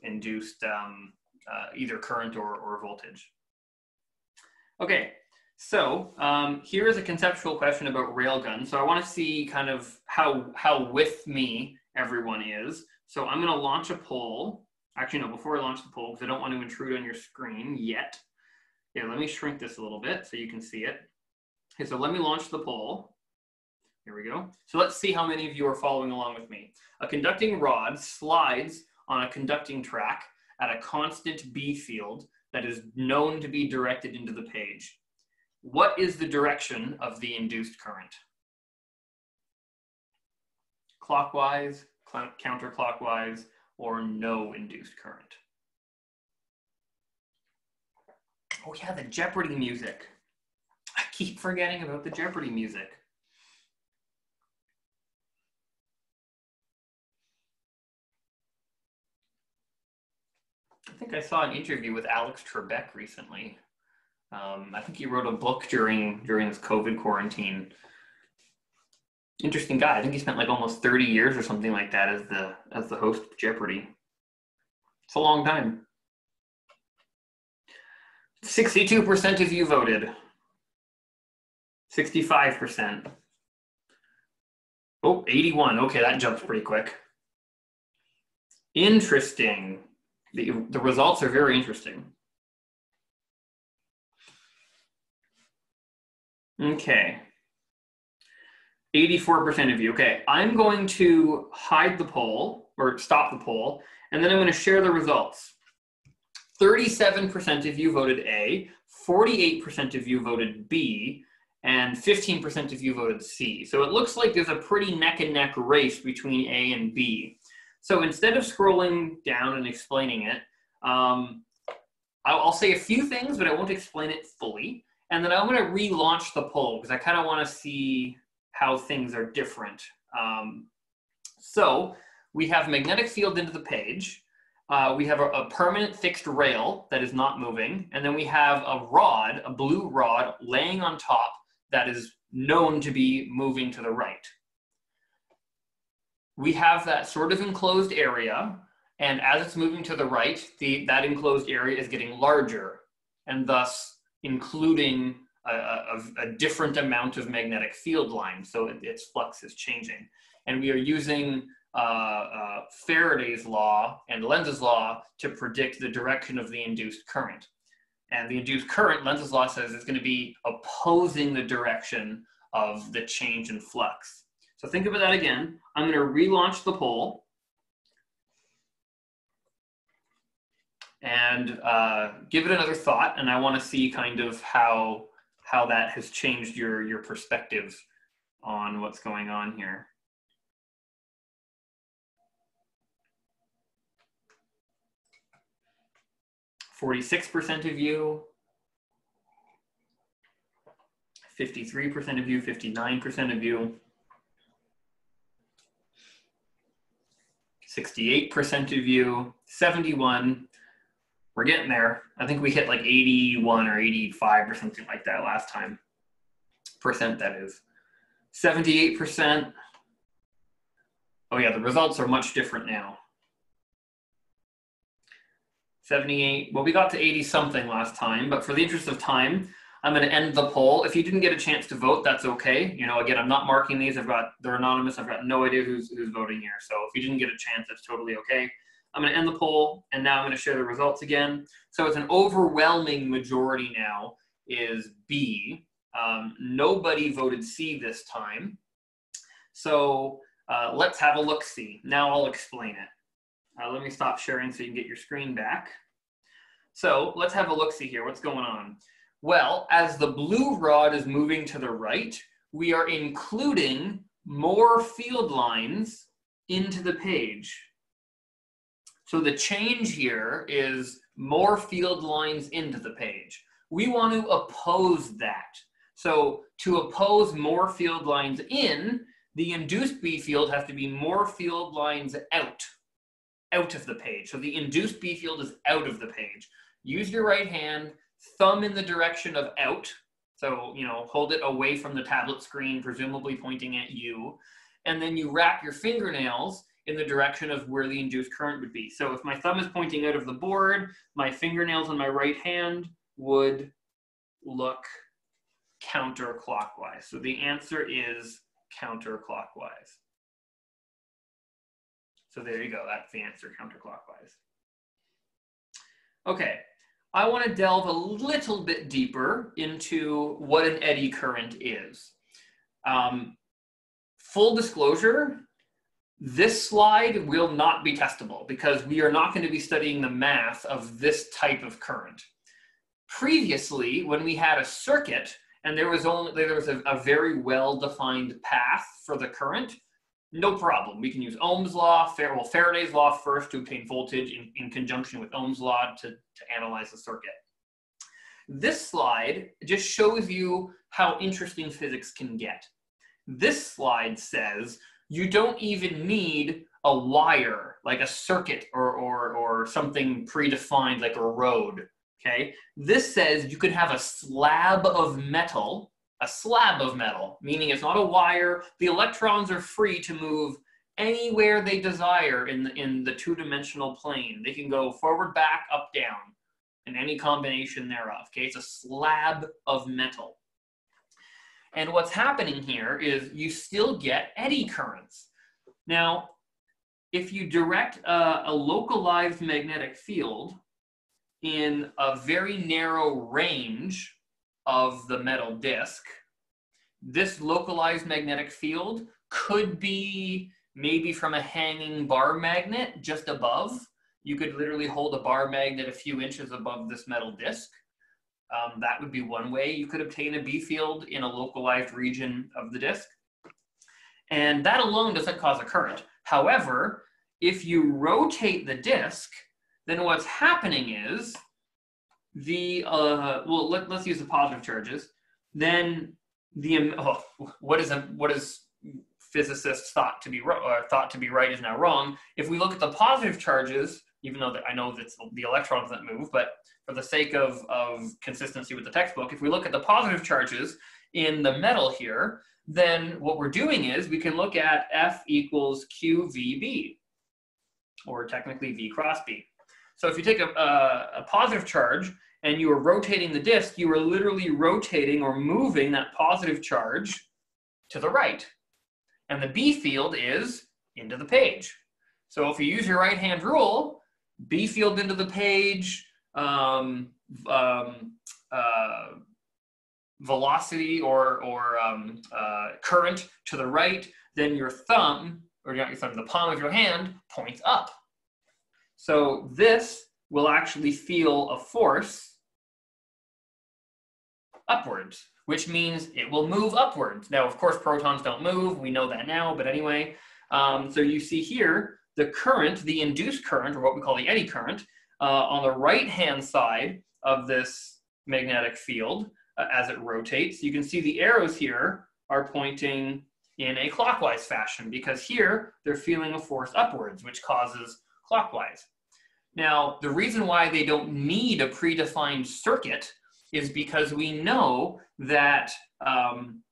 induced um, uh, either current or, or voltage. Okay, so um, here is a conceptual question about railgun. So I want to see kind of how how with me everyone is. So I'm going to launch a poll. Actually, no, before I launch the poll, because I don't want to intrude on your screen yet. Yeah, let me shrink this a little bit so you can see it. Okay, so let me launch the poll. Here we go. So let's see how many of you are following along with me. A conducting rod slides on a conducting track at a constant B field that is known to be directed into the page what is the direction of the induced current? Clockwise, counterclockwise, or no induced current? Oh yeah, the Jeopardy music. I keep forgetting about the Jeopardy music. I think I saw an interview with Alex Trebek recently. Um, I think he wrote a book during during this COVID quarantine. Interesting guy. I think he spent like almost 30 years or something like that as the as the host of Jeopardy. It's a long time. 62% of you voted. 65%. Oh, 81. Okay, that jumps pretty quick. Interesting. The, the results are very interesting. Okay. 84% of you. Okay, I'm going to hide the poll or stop the poll, and then I'm going to share the results. 37% of you voted A, 48% of you voted B, and 15% of you voted C. So it looks like there's a pretty neck and neck race between A and B. So instead of scrolling down and explaining it, um, I'll, I'll say a few things, but I won't explain it fully. And then I'm going to relaunch the poll because I kind of want to see how things are different. Um, so we have magnetic field into the page. Uh, we have a, a, permanent fixed rail that is not moving. And then we have a rod, a blue rod, laying on top that is known to be moving to the right. We have that sort of enclosed area. And as it's moving to the right, the, that enclosed area is getting larger and thus including a, a, a, different amount of magnetic field lines, so it, its flux is changing. And we are using uh, uh, Faraday's law and Lenz's law to predict the direction of the induced current. And the induced current, Lenz's law says, is going to be opposing the direction of the change in flux. So think about that again. I'm going to relaunch the poll. And uh, give it another thought. And I want to see kind of how how that has changed your your perspective on what's going on here. Forty-six percent of you, fifty-three percent of you, fifty-nine percent of you. 68% of you, 71, we're getting there. I think we hit like 81 or 85 or something like that last time. Percent, that is. 78%. Oh, yeah, the results are much different now. 78, well, we got to 80 something last time, but for the interest of time, I'm going to end the poll. If you didn't get a chance to vote, that's okay. You know, again, I'm not marking these. I've got, they're anonymous. I've got no idea who's, who's voting here. So if you didn't get a chance, that's totally okay. I'm going to end the poll, and now I'm going to share the results again. So it's an overwhelming majority now is B. Um, nobody voted C this time. So uh, let's have a look-see. Now I'll explain it. Uh, let me stop sharing so you can get your screen back. So let's have a look-see here. What's going on? Well, as the blue rod is moving to the right, we are including more field lines into the page. So the change here is more field lines into the page. We want to oppose that. So to oppose more field lines in, the induced B field has to be more field lines out, out of the page. So the induced B field is out of the page. Use your right hand, thumb in the direction of out. So, you know, hold it away from the tablet screen, presumably pointing at you. And then you wrap your fingernails in the direction of where the induced current would be. So if my thumb is pointing out of the board, my fingernails on my right hand would look counterclockwise. So the answer is counterclockwise. So there you go, that's the answer, counterclockwise. Okay, I want to delve a little bit deeper into what an eddy current is. Um, full disclosure, this slide will not be testable because we are not going to be studying the math of this type of current. Previously, when we had a circuit and there was only there was a, a very well-defined path for the current, no problem. We can use Ohm's law, well, Faraday's law first to obtain voltage in, in conjunction with Ohm's law to, to analyze the circuit. This slide just shows you how interesting physics can get. This slide says you don't even need a wire, like a circuit or, or, or something predefined like a road, okay? This says you could have a slab of metal a slab of metal, meaning it's not a wire. The electrons are free to move anywhere they desire in the, in the two-dimensional plane. They can go forward, back, up, down, in any combination thereof. Okay, it's a slab of metal. And what's happening here is you still get eddy currents. Now, if you direct a, a localized magnetic field in a very narrow range of the metal disk, this localized magnetic field could be maybe from a hanging bar magnet just above. You could literally hold a bar magnet a few inches above this metal disk. Um, that would be one way you could obtain a B field in a localized region of the disk. And that alone doesn't cause a current. However, if you rotate the disk, then what's happening is the, uh, well, let, us use the positive charges. Then the, oh, what is, a, what is physicists thought to be uh, thought to be right is now wrong. If we look at the positive charges, even though I know it's the electrons that move, but for the sake of, of consistency with the textbook, if we look at the positive charges in the metal here, then what we're doing is we can look at F equals QVB, or technically V cross B. So if you take a, a, a positive charge and you are rotating the disk, you are literally rotating or moving that positive charge to the right. And the B field is into the page. So if you use your right hand rule, B field into the page, um, um, uh, velocity or, or um, uh, current to the right, then your thumb, or not your thumb, the palm of your hand points up. So this will actually feel a force upwards which means it will move upwards. Now, of course, protons don't move. We know that now, but anyway. Um, so you see here, the current, the induced current, or what we call the eddy current, uh, on the right-hand side of this magnetic field uh, as it rotates. You can see the arrows here are pointing in a clockwise fashion because here they're feeling a force upwards, which causes clockwise. Now, the reason why they don't need a predefined circuit is because we know that um,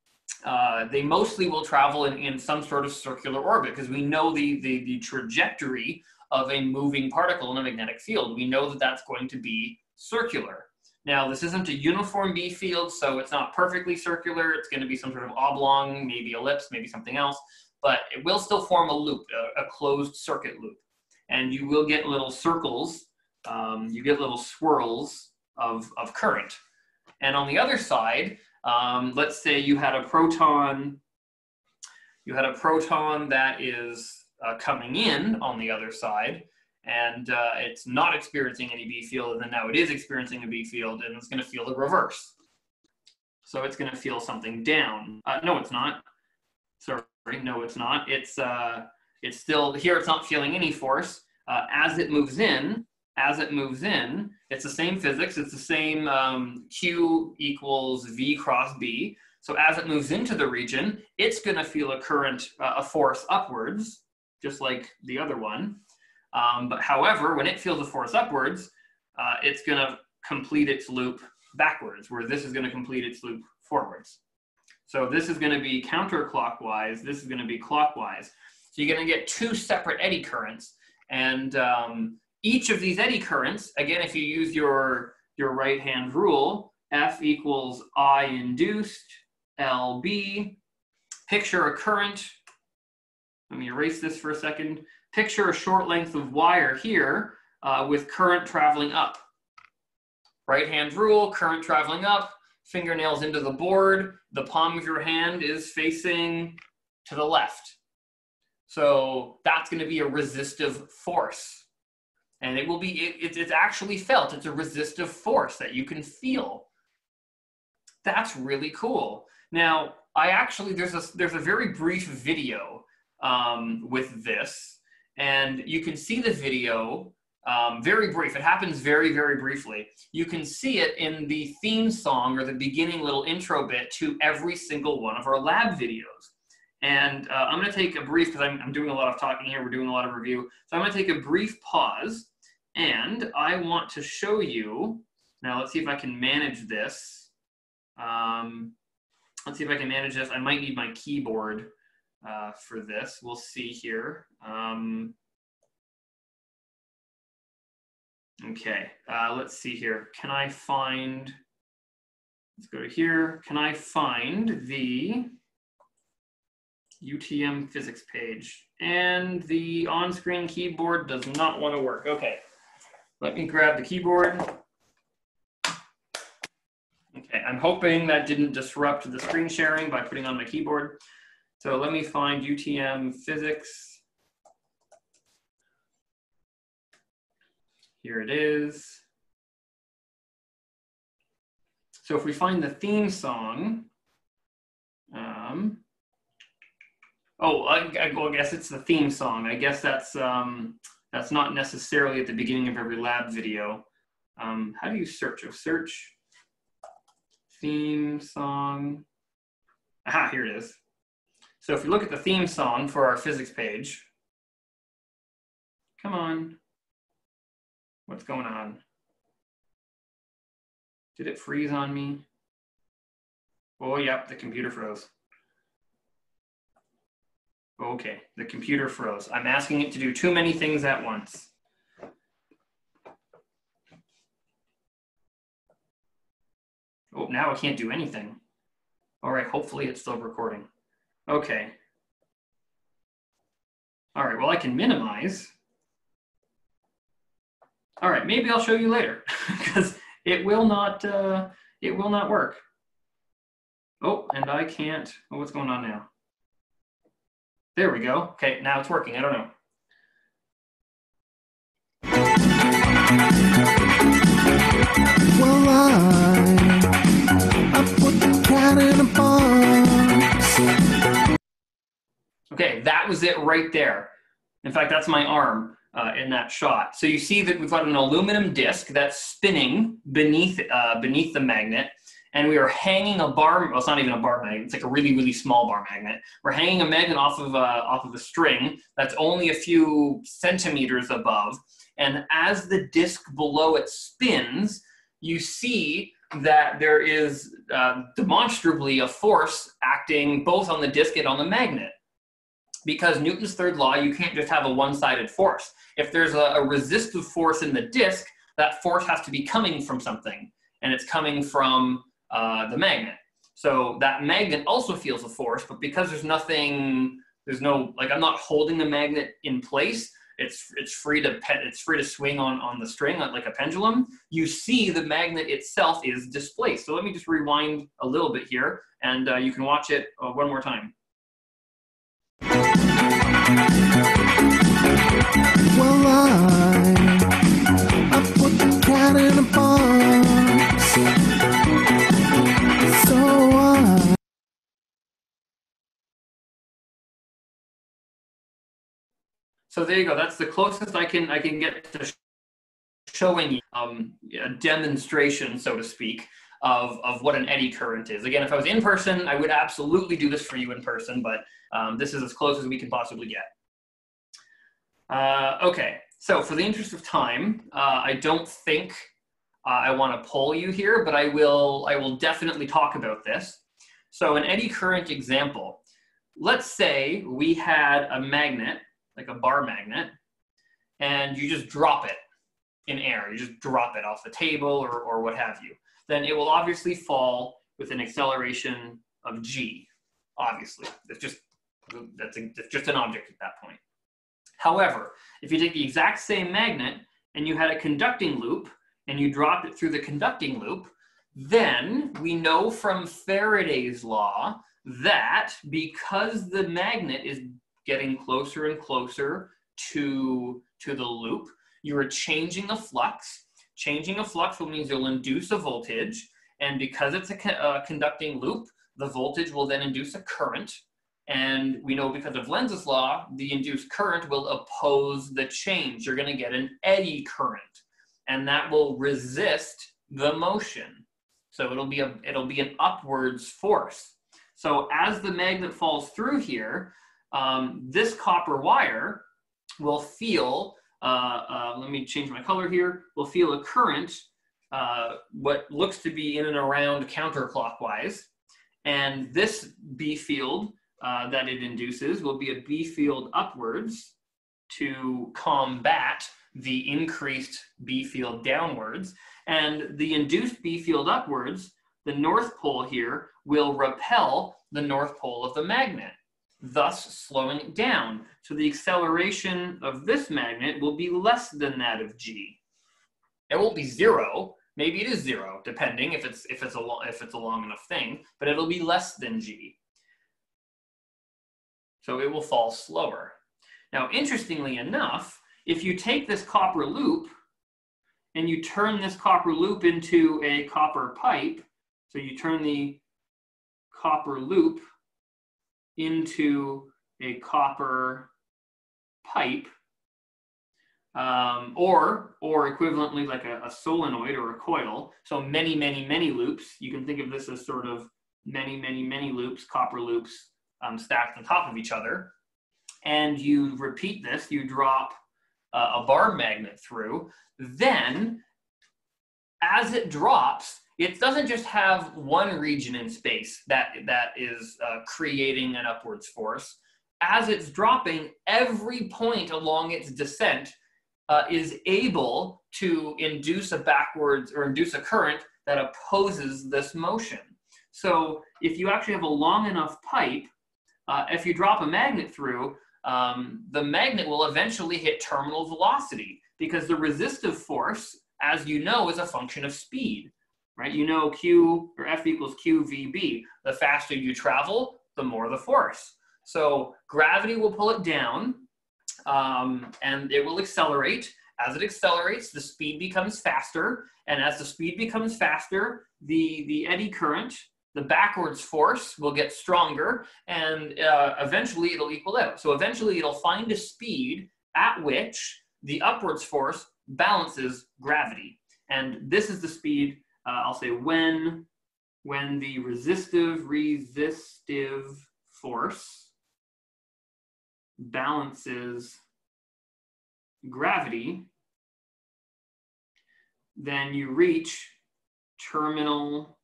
uh, they mostly will travel in, in some sort of circular orbit because we know the, the, the trajectory of a moving particle in a magnetic field. We know that that's going to be circular. Now, this isn't a uniform B field, so it's not perfectly circular. It's going to be some sort of oblong, maybe ellipse, maybe something else, but it will still form a loop, a, a closed circuit loop. And you will get little circles, um, you get little swirls of, of current. And on the other side, um, let's say you had a proton, you had a proton that is uh, coming in on the other side, and uh, it's not experiencing any B field, and then now it is experiencing a B field, and it's going to feel the reverse. So it's going to feel something down. Uh, no, it's not. Sorry, no, it's not. It's uh, it's still here. It's not feeling any force. Uh, as it moves in, as it moves in, it's the same physics. It's the same um, Q equals V cross B. So as it moves into the region, it's going to feel a current, uh, a force upwards, just like the other one. Um, but however, when it feels a force upwards, uh, it's going to complete its loop backwards, where this is going to complete its loop forwards. So this is going to be counterclockwise. This is going to be clockwise. So you're going to get two separate eddy currents. And um, each of these eddy currents, again, if you use your, your right-hand rule, F equals I induced, LB, picture a current, let me erase this for a second, picture a short length of wire here uh, with current traveling up. Right-hand rule, current traveling up, fingernails into the board, the palm of your hand is facing to the left. So that's gonna be a resistive force and it will be it, it's actually felt. It's a resistive force that you can feel. That's really cool. Now i actually there's a there's a very brief video um, with this. And you can see the video um, very brief. It happens very very briefly. You can see it in the theme song or the beginning little intro bit to every single one of our lab videos and uh, I'm going to take a brief, because I'm, I'm, doing a lot of talking here, we're doing a lot of review. So I'm going to take a brief pause, and I want to show you, now let's see if I can manage this. Um, let's see if I can manage this. I might need my keyboard uh, for this. We'll see here. Um, okay, uh, let's see here. Can I find, let's go to here. Can I find the UTM physics page? And the on-screen keyboard does not want to work. Okay, let me grab the keyboard. Okay, I'm hoping that didn't disrupt the screen sharing by putting on my keyboard. So let me find UTM physics. Here it is. So if we find the theme song, um, oh, I, I, well, I guess it's the theme song. I guess that's um, that's not necessarily at the beginning of every lab video. Um, how do you search? Oh, search theme song. Aha, here it is. So if you look at the theme song for our physics page, come on. What's going on? Did it freeze on me? Oh, yep, the computer froze. Okay, the computer froze. I'm asking it to do too many things at once. Oh, now I can't do anything. All right, hopefully it's still recording. Okay. All right, well, I can minimize. All right, maybe I'll show you later because it will not, uh, it will not work. Oh, and I can't, oh, what's going on now? There we go. Okay, now it's working. I don't know. Well, I, I put the cat in a box. Okay, that was it right there. In fact, that's my arm uh, in that shot. So you see that we've got an aluminum disc that's spinning beneath, uh, beneath the magnet and we are hanging a bar. Well, it's not even a bar magnet. It's like a really, really small bar magnet. We're hanging a magnet off of a, uh, off of a string that's only a few centimeters above. And as the disc below it spins, you see that there is uh, demonstrably a force acting both on the disc and on the magnet. Because Newton's third law, you can't just have a one-sided force. If there's a, a resistive force in the disc, that force has to be coming from something. And it's coming from uh, the magnet. So that magnet also feels a force, but because there's nothing, there's no, like I'm not holding the magnet in place, it's it's free to pet, it's free to swing on on the string like a pendulum. You see the magnet itself is displaced. So let me just rewind a little bit here, and uh, you can watch it uh, one more time. Well, I, I put the cat in a box. So there you go. That's the closest I can I can get to showing um, a demonstration, so to speak, of, of what an eddy current is. Again, if I was in person, I would absolutely do this for you in person, but um, this is as close as we can possibly get. Uh, okay, so for the interest of time, uh, I don't think uh, I want to poll you here, but I will, I will definitely talk about this. So an eddy current example. Let's say we had a magnet like a bar magnet, and you just drop it in air. You just drop it off the table or, or what have you. Then it will obviously fall with an acceleration of g, obviously. It's just, that's, a, that's just an object at that point. However, if you take the exact same magnet and you had a conducting loop and you dropped it through the conducting loop, then we know from Faraday's law that because the magnet is getting closer and closer to, to the loop. You are changing the flux. Changing a flux will mean you'll induce a voltage. And because it's a, a uh, conducting loop, the voltage will then induce a current. And we know because of Lenz's law, the induced current will oppose the change. You're going to get an eddy current, and that will resist the motion. So it'll be a it'll be an upwards force. So as the magnet falls through here, um, this copper wire will feel, uh, uh, let me change my color here, will feel a current, uh, what looks to be in and around counterclockwise. And this B field uh, that it induces will be a B field upwards to combat the increased B field downwards. And the induced B field upwards, the north pole here, will repel the north pole of the magnet, thus slowing it down. So the acceleration of this magnet will be less than that of G. It won't be zero. Maybe it is zero, depending if it's if it's a if it's a long enough thing, but it'll be less than G. So it will fall slower. Now, interestingly enough, if you take this copper loop and you turn this copper loop into a copper pipe, so you turn the copper loop into a copper pipe, um, or or equivalently like a, a, solenoid or a coil. So many, many, many loops. You can think of this as sort of many, many, many loops, copper loops um, stacked on top of each other. And you repeat this, you drop uh, a bar magnet through, then as it drops, it doesn't just have one region in space that, that is uh, creating an upwards force. As it's dropping, every point along its descent uh, is able to induce a backwards or induce a current that opposes this motion. So if you actually have a long enough pipe, uh, if you drop a magnet through, um, the magnet will eventually hit terminal velocity because the resistive force, as you know, is a function of speed, right? You know Q or F equals QVB. The faster you travel, the more the force. So gravity will pull it down um, and it will accelerate. As it accelerates, the speed becomes faster. And as the speed becomes faster, the, the eddy current the backwards force will get stronger and uh, eventually it'll equal out. So eventually it'll find a speed at which the upwards force balances gravity. And this is the speed, uh, I'll say when, when the resistive resistive force balances gravity, then you reach terminal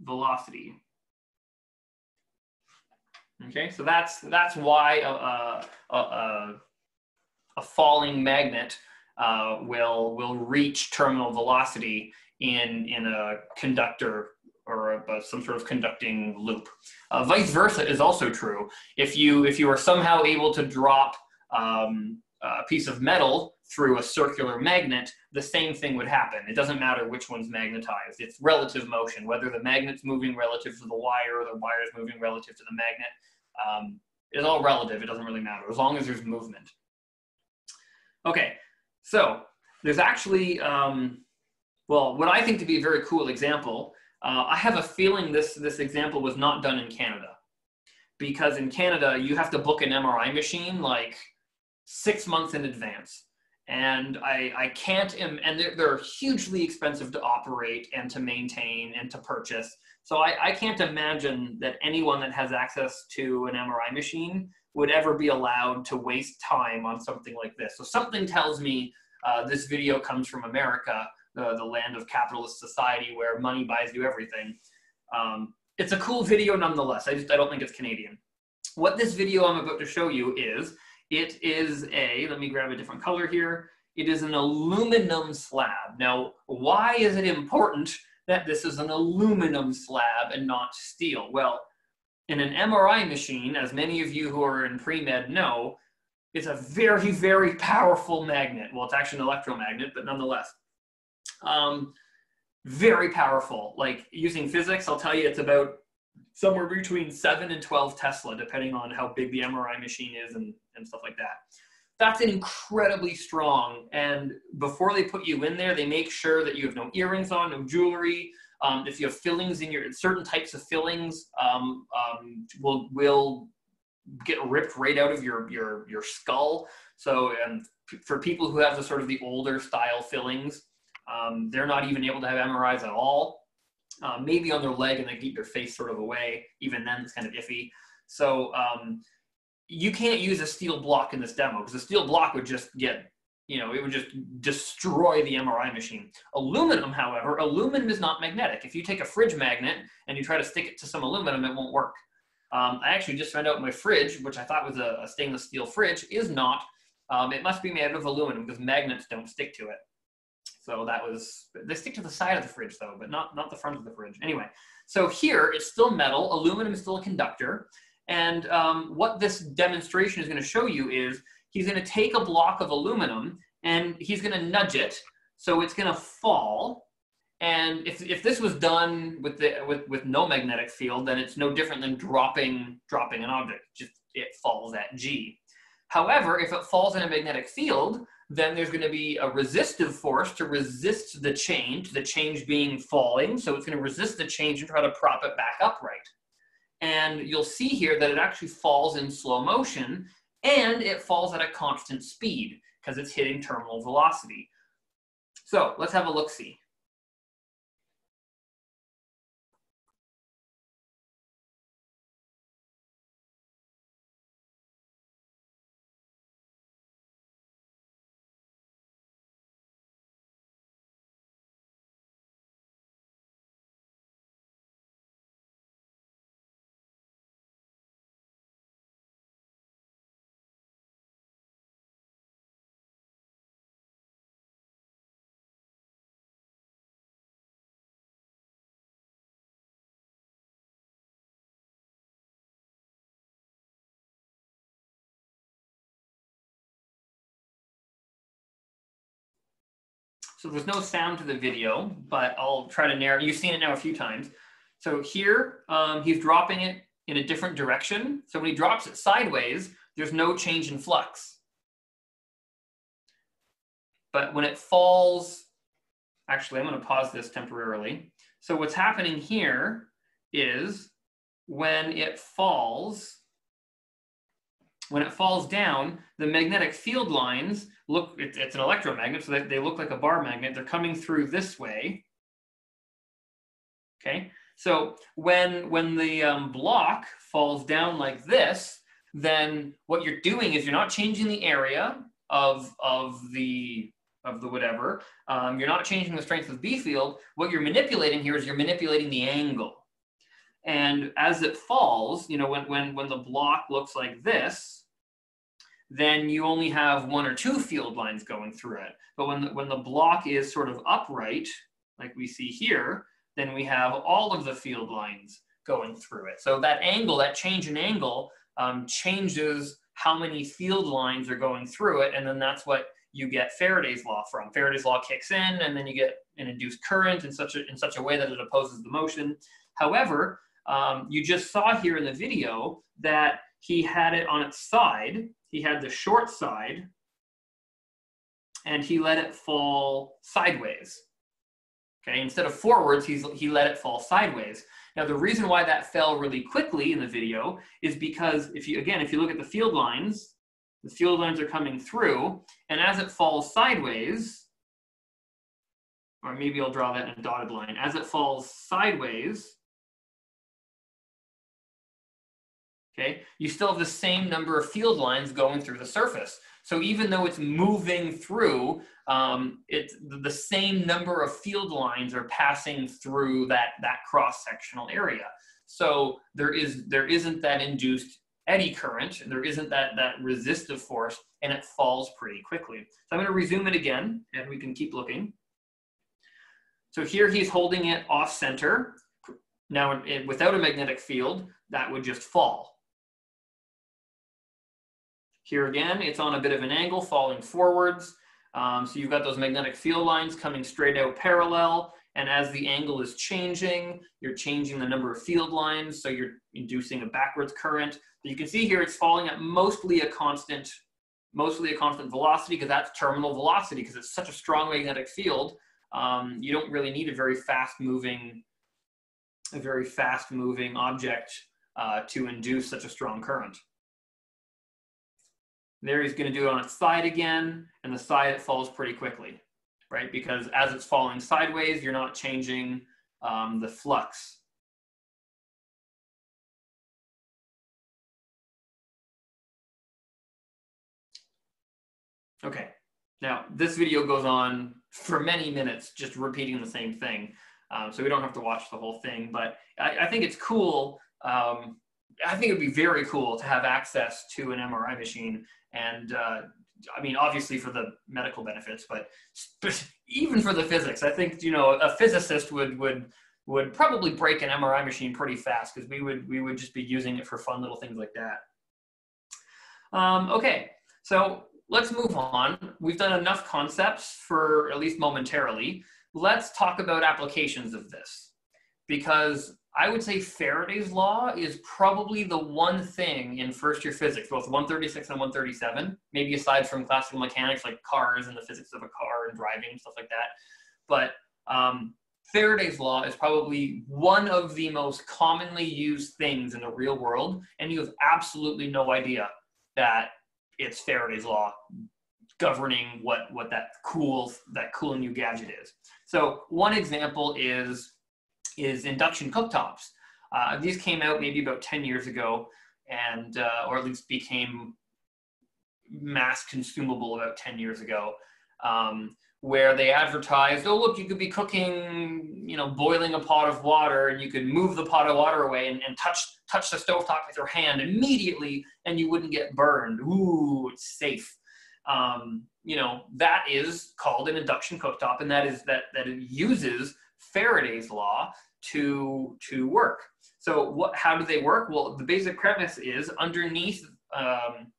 velocity. Okay, so that's that's why a, a, a, a falling magnet uh, will will reach terminal velocity in in a conductor or a, some sort of conducting loop. Uh, vice versa is also true. If you if you are somehow able to drop um, a piece of metal through a circular magnet, the same thing would happen. It doesn't matter which one's magnetized. It's relative motion, whether the magnet's moving relative to the wire or the wire's moving relative to the magnet. Um, it's all relative. It doesn't really matter as long as there's movement. Okay, so there's actually, um, well, what I think to be a very cool example. Uh, I have a feeling this this example was not done in Canada. Because in Canada you have to book an MRI machine like six months in advance. And I, I can't Im- and they're, they're hugely expensive to operate and to maintain and to purchase. So I, I can't imagine that anyone that has access to an mri machine would ever be allowed to waste time on something like this. So something tells me uh, this video comes from america the, the land of capitalist society where money buys you everything um, it's a cool video nonetheless i just i don't think it's canadian what this video i'm about to show you is it is a, let me grab a different color here. It is an aluminum slab. Now, why is it important that this is an aluminum slab and not steel? Well, in an MRI machine, as many of you who are in pre-med know, it's a very, very powerful magnet. Well, it's actually an electromagnet, but nonetheless. Um, very powerful. Like using physics, I'll tell you it's about somewhere between 7 and 12 Tesla, depending on how big the MRI machine is and, and stuff like that. That's incredibly strong. And before they put you in there, they make sure that you have no earrings on, no jewelry. Um, if you have fillings in your certain types of fillings, um, um, will will get ripped right out of your your your skull. So, and for people who have the sort of the older style fillings, um, they're not even able to have MRIs at all uh, maybe on their leg and they keep their face sort of away. Even then, it's kind of iffy. So um, you can't use a steel block in this demo because the steel block would just get you know, it would just destroy the MRI machine. Aluminum, however, aluminum is not magnetic. If you take a fridge magnet and you try to stick it to some aluminum, it won't work. Um, I actually just found out my fridge, which I thought was a, a stainless steel fridge, is not. Um, it must be made out of aluminum because magnets don't stick to it. So that was, they stick to the side of the fridge though, but not, not the front of the fridge. Anyway, so here it's still metal, aluminum is still a conductor. And um, what this demonstration is gonna show you is he's gonna take a block of aluminum and he's gonna nudge it. So it's gonna fall. And if, if this was done with, the, with, with no magnetic field, then it's no different than dropping, dropping an object, just it falls at G. However, if it falls in a magnetic field, then there's going to be a resistive force to resist the change, the change being falling. So it's going to resist the change and try to prop it back upright. And you'll see here that it actually falls in slow motion and it falls at a constant speed because it's hitting terminal velocity. So let's have a look-see. So there's no sound to the video, but I'll try to narrow. You've seen it now a few times. So here, um, he's dropping it in a different direction. So when he drops it sideways, there's no change in flux. But when it falls, actually, I'm going to pause this temporarily. So what's happening here is when it falls, when it falls down, the magnetic field lines look, it, it's an electromagnet, so they, they look like a bar magnet. They're coming through this way. Okay, so when, when the um, block falls down like this, then what you're doing is you're not changing the area of, of the of the whatever. Um, you're not changing the strength of the B field. What you're manipulating here is you're manipulating the angle. And as it falls, you know, when, when, when the block looks like this, then you only have one or two field lines going through it. But when the, when the block is sort of upright, like we see here, then we have all of the field lines going through it. So that angle, that change in angle, um, changes how many field lines are going through it, and then that's what you get Faraday's law from. Faraday's law kicks in, and then you get an induced current in such a, in such a way that it opposes the motion. However, um, you just saw here in the video that he had it on its side. He had the short side, and he let it fall sideways. Okay, instead of forwards, he's, he let it fall sideways. Now, the reason why that fell really quickly in the video is because if you, again, if you look at the field lines, the field lines are coming through, and as it falls sideways, or maybe I'll draw that in a dotted line, as it falls sideways, okay, you still have the same number of field lines going through the surface. So even though it's moving through, um, it's the same number of field lines are passing through that, that cross-sectional area. So there, is, there isn't that induced eddy current, and there isn't that, that resistive force, and it falls pretty quickly. So I'm gonna resume it again, and we can keep looking. So here he's holding it off center. Now, it, without a magnetic field, that would just fall. Here again, it's on a bit of an angle falling forwards. Um, so you've got those magnetic field lines coming straight out parallel. And as the angle is changing, you're changing the number of field lines. So you're inducing a backwards current. But you can see here it's falling at mostly a constant, mostly a constant velocity because that's terminal velocity because it's such a strong magnetic field. Um, you don't really need a very fast moving, a very fast moving object uh, to induce such a strong current. There he's going to do it on its side again, and the side it falls pretty quickly, right? Because as it's falling sideways, you're not changing um, the flux. Okay, Now, this video goes on for many minutes, just repeating the same thing. Um, so we don't have to watch the whole thing, but I, I think it's cool. Um, I think it'd be very cool to have access to an MRI machine. And uh, I mean, obviously for the medical benefits, but even for the physics, I think, you know, a physicist would, would, would probably break an MRI machine pretty fast because we would, we would just be using it for fun little things like that. Um, okay, so let's move on. We've done enough concepts for at least momentarily. Let's talk about applications of this because I would say Faraday's law is probably the one thing in first year physics, both 136 and 137, maybe aside from classical mechanics like cars and the physics of a car and driving and stuff like that. But um, Faraday's law is probably one of the most commonly used things in the real world, and you have absolutely no idea that it's Faraday's law governing what what that cool that cool new gadget is. So one example is is induction cooktops. Uh, these came out maybe about 10 years ago and uh, or at least became mass consumable about 10 years ago um, where they advertised oh look you could be cooking you know boiling a pot of water and you could move the pot of water away and, and touch touch the stove top with your hand immediately and you wouldn't get burned ooh it's safe um, you know that is called an induction cooktop and that is that that it uses Faraday's law to to work. So what? How do they work? Well, the basic premise is underneath um,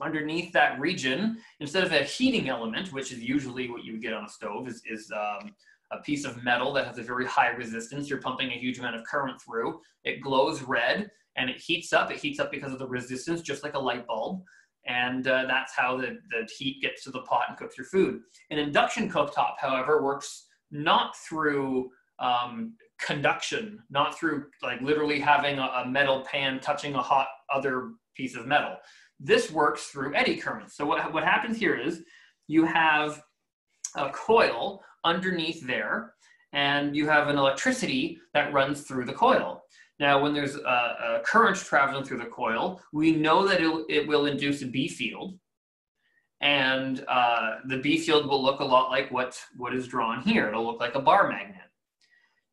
underneath that region, instead of a heating element, which is usually what you would get on a stove, is, is um, a piece of metal that has a very high resistance. You're pumping a huge amount of current through. It glows red and it heats up. It heats up because of the resistance, just like a light bulb. And uh, that's how the, the heat gets to the pot and cooks your food. An induction cooktop, however, works not through um, conduction, not through like literally having a, a, metal pan touching a hot other piece of metal. This works through eddy currents. So what, what happens here is you have a coil underneath there and you have an electricity that runs through the coil. Now, when there's a, a current traveling through the coil, we know that it, it will induce a B field. And uh, the B field will look a lot like what, what is drawn here. It'll look like a bar magnet.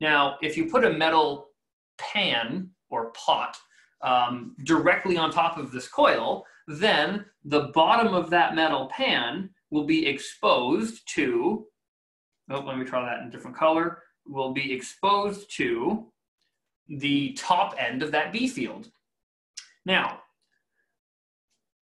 Now, if you put a metal pan or pot um, directly on top of this coil, then the bottom of that metal pan will be exposed to, oh, let me try that in a different color, will be exposed to the top end of that B field. Now,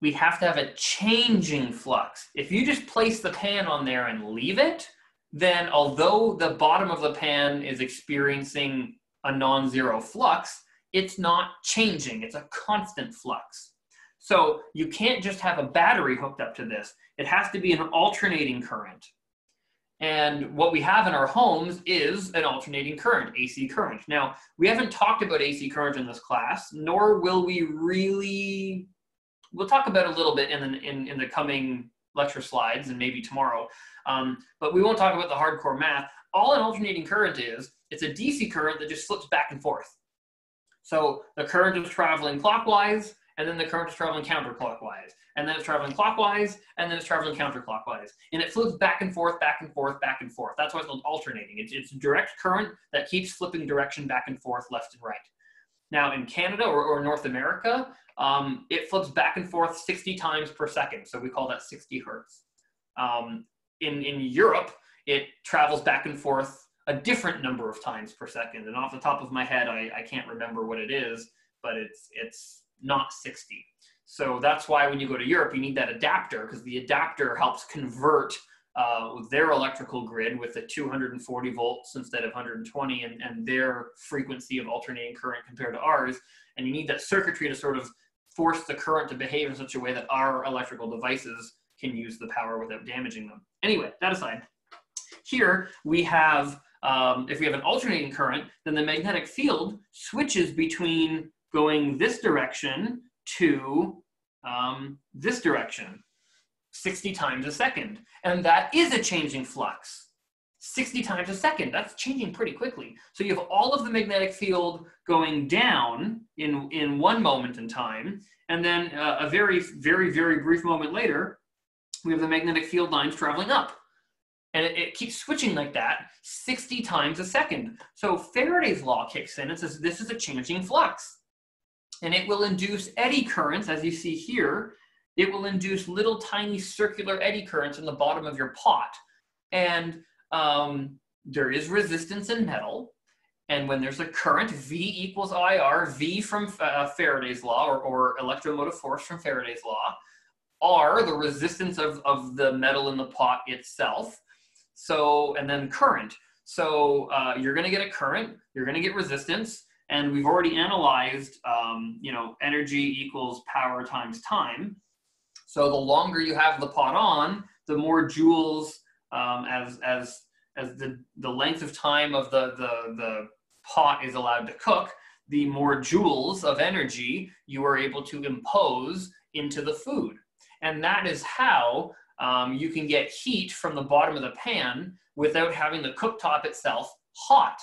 we have to have a changing flux. If you just place the pan on there and leave it, then although the bottom of the pan is experiencing a non-zero flux, it's not changing, it's a constant flux. So you can't just have a battery hooked up to this. It has to be an alternating current. And what we have in our homes is an alternating current, AC current. Now, we haven't talked about AC current in this class, nor will we really, we'll talk about a little bit in the, in, in the coming lecture slides and maybe tomorrow. Um, but we won't talk about the hardcore math. All an alternating current is, it's a DC current that just flips back and forth. So the current is traveling clockwise, and then the current is traveling counterclockwise, and then it's traveling clockwise, and then it's traveling counterclockwise. And it flips back and forth, back and forth, back and forth. That's why it's called alternating. It's, it's direct current that keeps flipping direction back and forth, left and right. Now in Canada or, or North America, um, it flips back and forth 60 times per second. So we call that 60 hertz. Um, in, in Europe, it travels back and forth a different number of times per second. And off the top of my head, I, I can't remember what it is, but it's, it's not 60. So that's why when you go to Europe, you need that adapter because the adapter helps convert uh, their electrical grid with the 240 volts instead of 120 and, and their frequency of alternating current compared to ours. And you need that circuitry to sort of force the current to behave in such a way that our electrical devices can use the power without damaging them. Anyway, that aside, here we have, um, if we have an alternating current, then the magnetic field switches between going this direction to um, this direction 60 times a second. And that is a changing flux. 60 times a second. That's changing pretty quickly. So you have all of the magnetic field going down in, in one moment in time, and then uh, a very, very, very brief moment later, we have the magnetic field lines traveling up. And it, it, keeps switching like that 60 times a second. So Faraday's law kicks in and says this is a changing flux. And it will induce eddy currents, as you see here. It will induce little tiny circular eddy currents in the bottom of your pot. And um, there is resistance in metal. And when there's a current, V equals IR, V from uh, Faraday's law or, or electromotive force from Faraday's law, R, the resistance of, of the metal in the pot itself. So, and then current. So uh, you're to get a current, you're to get resistance, and we've already analyzed, um, you know, energy equals power times time. So the longer you have the pot on, the more joules um, as as as the the length of time of the the the pot is allowed to cook, the more joules of energy you are able to impose into the food. And that is how um, you can get heat from the bottom of the pan without having the cooktop itself hot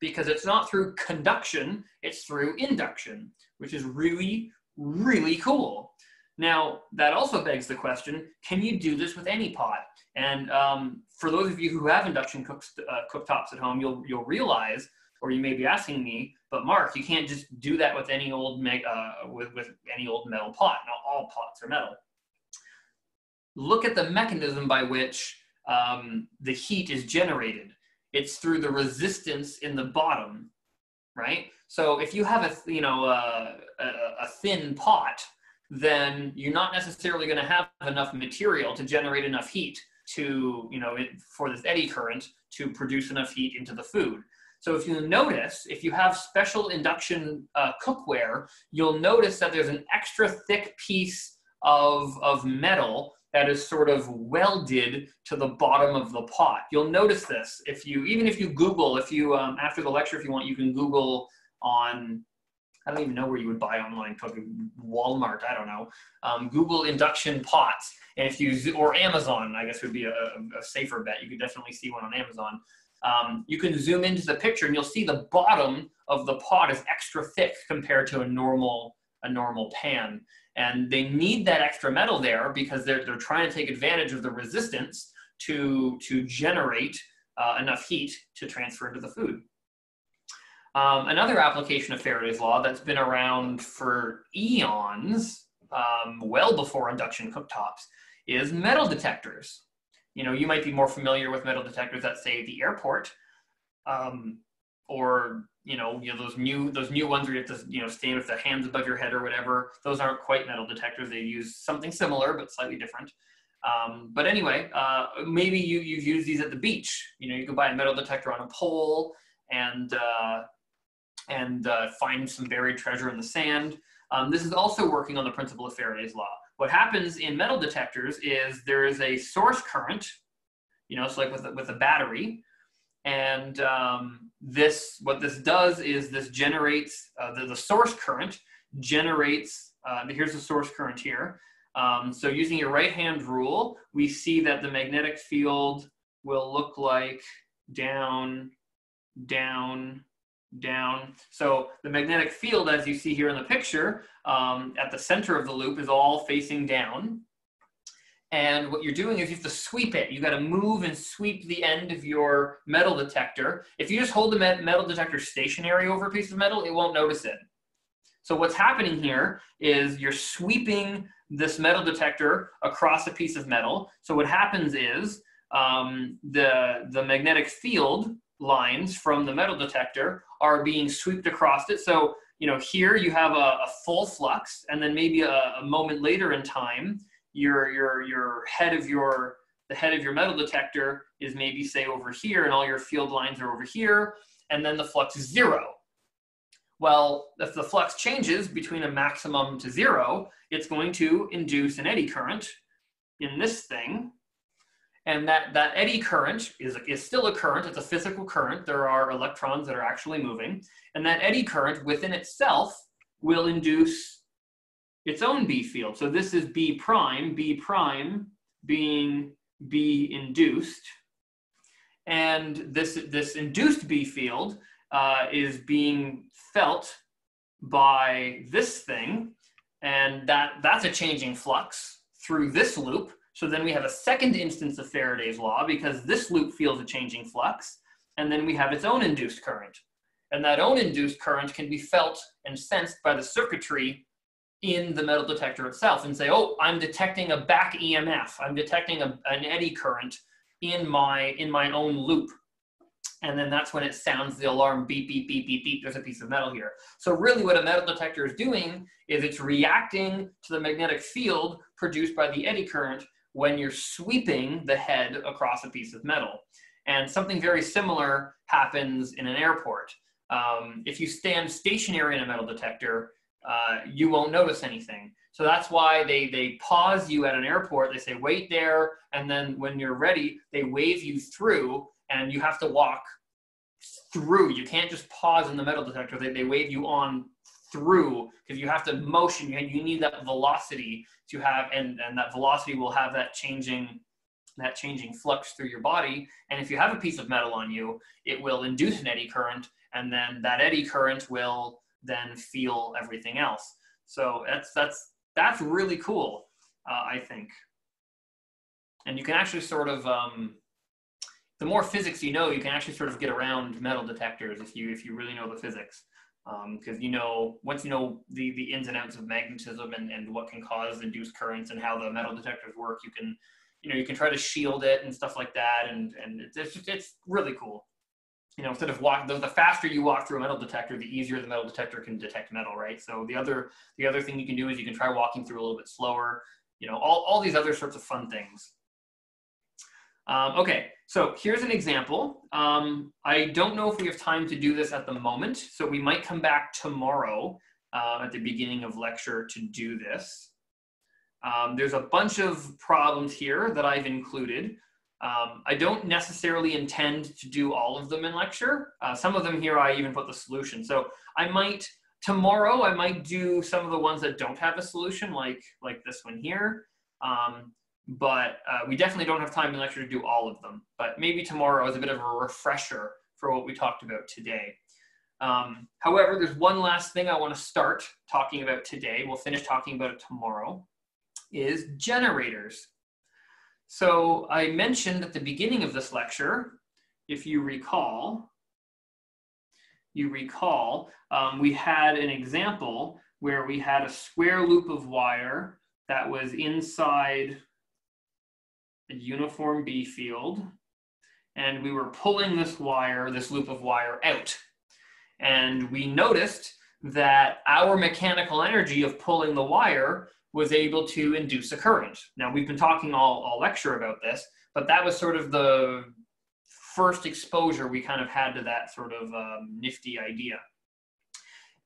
because it's not through conduction, it's through induction, which is really, really cool. Now, that also begs the question, can you do this with any pot? And um, for those of you who have induction cooks, uh, cooktops at home, you'll, you'll realize, or you may be asking me, but Marc, you can't just do that with any old, uh, with, with any old metal pot. Not all pots are metal look at the mechanism by which um, the heat is generated. It's through the resistance in the bottom, right? So if you have a you know a, a, a thin pot, then you're not necessarily going to have enough material to generate enough heat to you know it, for this eddy current to produce enough heat into the food. So if you notice, if you have special induction uh, cookware, you'll notice that there's an extra thick piece of, of metal that is sort of welded to the bottom of the pot. You'll notice this if you, even if you Google, if you, um, after the lecture, if you want, you can Google on, I don't even know where you would buy online, probably Walmart, I don't know. Um, Google induction pots. And if you, or Amazon, I guess would be a, a safer bet. You could definitely see one on Amazon. Um, you can zoom into the picture and you'll see the bottom of the pot is extra thick compared to a normal, a normal pan. And they need that extra metal there because they're, they're trying to take advantage of the resistance to, to generate uh, enough heat to transfer into the food. Um, another application of Faraday's law that's been around for eons, um, well before induction cooktops, is metal detectors. You know, you might be more familiar with metal detectors at, say, the airport, um, or you know, you know those new those new ones where you have to you know stand with the hands above your head or whatever. Those aren't quite metal detectors. They use something similar but slightly different. Um, but anyway, uh, maybe you you've used these at the beach. You know, you can buy a metal detector on a pole and uh, and uh, find some buried treasure in the sand. Um, this is also working on the principle of Faraday's law. What happens in metal detectors is there is a source current, you know, it's like with a, with a battery, and um, this, what this does is this generates, uh, the, the source current generates, uh, here's the source current here. Um, so using your right hand rule, we see that the magnetic field will look like down, down, down. So the magnetic field, as you see here in the picture, um, at the center of the loop is all facing down. And what you're doing is you have to sweep it. You've got to move and sweep the end of your metal detector. If you just hold the metal detector stationary over a piece of metal, it won't notice it. So what's happening here is you're sweeping this metal detector across a piece of metal. So what happens is um, the, the magnetic field lines from the metal detector are being swept across it. So you know here you have a, a full flux, and then maybe a, a moment later in time, your your your head of your the head of your metal detector is maybe say over here and all your field lines are over here and then the flux is zero well if the flux changes between a maximum to zero it's going to induce an eddy current in this thing and that, that eddy current is, is still a current it's a physical current there are electrons that are actually moving and that eddy current within itself will induce its own B field. So this is B prime, B prime being B induced. And this, this induced B field uh, is being felt by this thing. And that, that's a changing flux through this loop. So then we have a second instance of Faraday's law because this loop feels a changing flux, and then we have its own induced current. And that own induced current can be felt and sensed by the circuitry in the metal detector itself and say, oh, I'm detecting a back EMF. I'm detecting a, an eddy current in my, in my own loop. And then that's when it sounds the alarm beep, beep, beep, beep, beep. There's a piece of metal here. So really what a metal detector is doing is it's reacting to the magnetic field produced by the eddy current when you're sweeping the head across a piece of metal. And something very similar happens in an airport. Um, if you stand stationary in a metal detector, uh, you won't notice anything. So that's why they, they pause you at an airport. They say, wait there. And then when you're ready, they wave you through and you have to walk through. You can't just pause in the metal detector. They, they wave you on through because you have to motion. You, you need that velocity to have, and, and that velocity will have that changing that changing flux through your body. And if you have a piece of metal on you, it will induce an eddy current and then that eddy current will then feel everything else. So that's that's that's really cool, uh, I think. And you can actually sort of um, the more physics you know, you can actually sort of get around metal detectors if you if you really know the physics. Because um, you know, once you know the, the ins and outs of magnetism and, and what can cause induced currents and how the metal detectors work, you can, you know, you can try to shield it and stuff like that. And, and it's, just, it's really cool you know, instead of walk, the, the faster you walk through a metal detector, the easier the metal detector can detect metal, right? So the other, the other thing you can do is you can try walking through a little bit slower, you know, all, all these other sorts of fun things. Um, okay, so here's an example. Um, I don't know if we have time to do this at the moment, so we might come back tomorrow uh, at the beginning of lecture to do this. Um, there's a bunch of problems here that I've included. Um, I don't necessarily intend to do all of them in lecture. Uh, some of them here I even put the solution. So I might, tomorrow I might do some of the ones that don't have a solution like, like this one here. Um, but uh, we definitely don't have time in lecture to do all of them. But maybe tomorrow is a bit of a refresher for what we talked about today. Um, however, there's one last thing I want to start talking about today. We'll finish talking about it tomorrow, is generators. So I mentioned at the beginning of this lecture, if you recall, you recall, um, we had an example where we had a square loop of wire that was inside a uniform B field, and we were pulling this wire, this loop of wire out. And we noticed that our mechanical energy of pulling the wire was able to induce a current. Now, we've been talking all, all lecture about this, but that was sort of the first exposure we kind of had to that sort of um, nifty idea.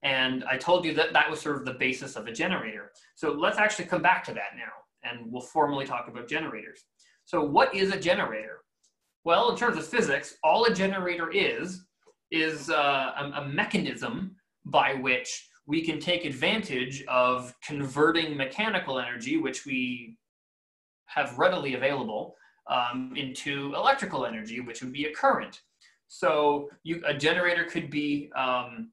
And I told you that that was sort of the basis of a generator. So let's actually come back to that now, and we'll formally talk about generators. So what is a generator? Well, in terms of physics, all a generator is, is uh, a, a mechanism by which we can take advantage of converting mechanical energy, which we have readily available, um, into electrical energy, which would be a current. So you, a generator could be um,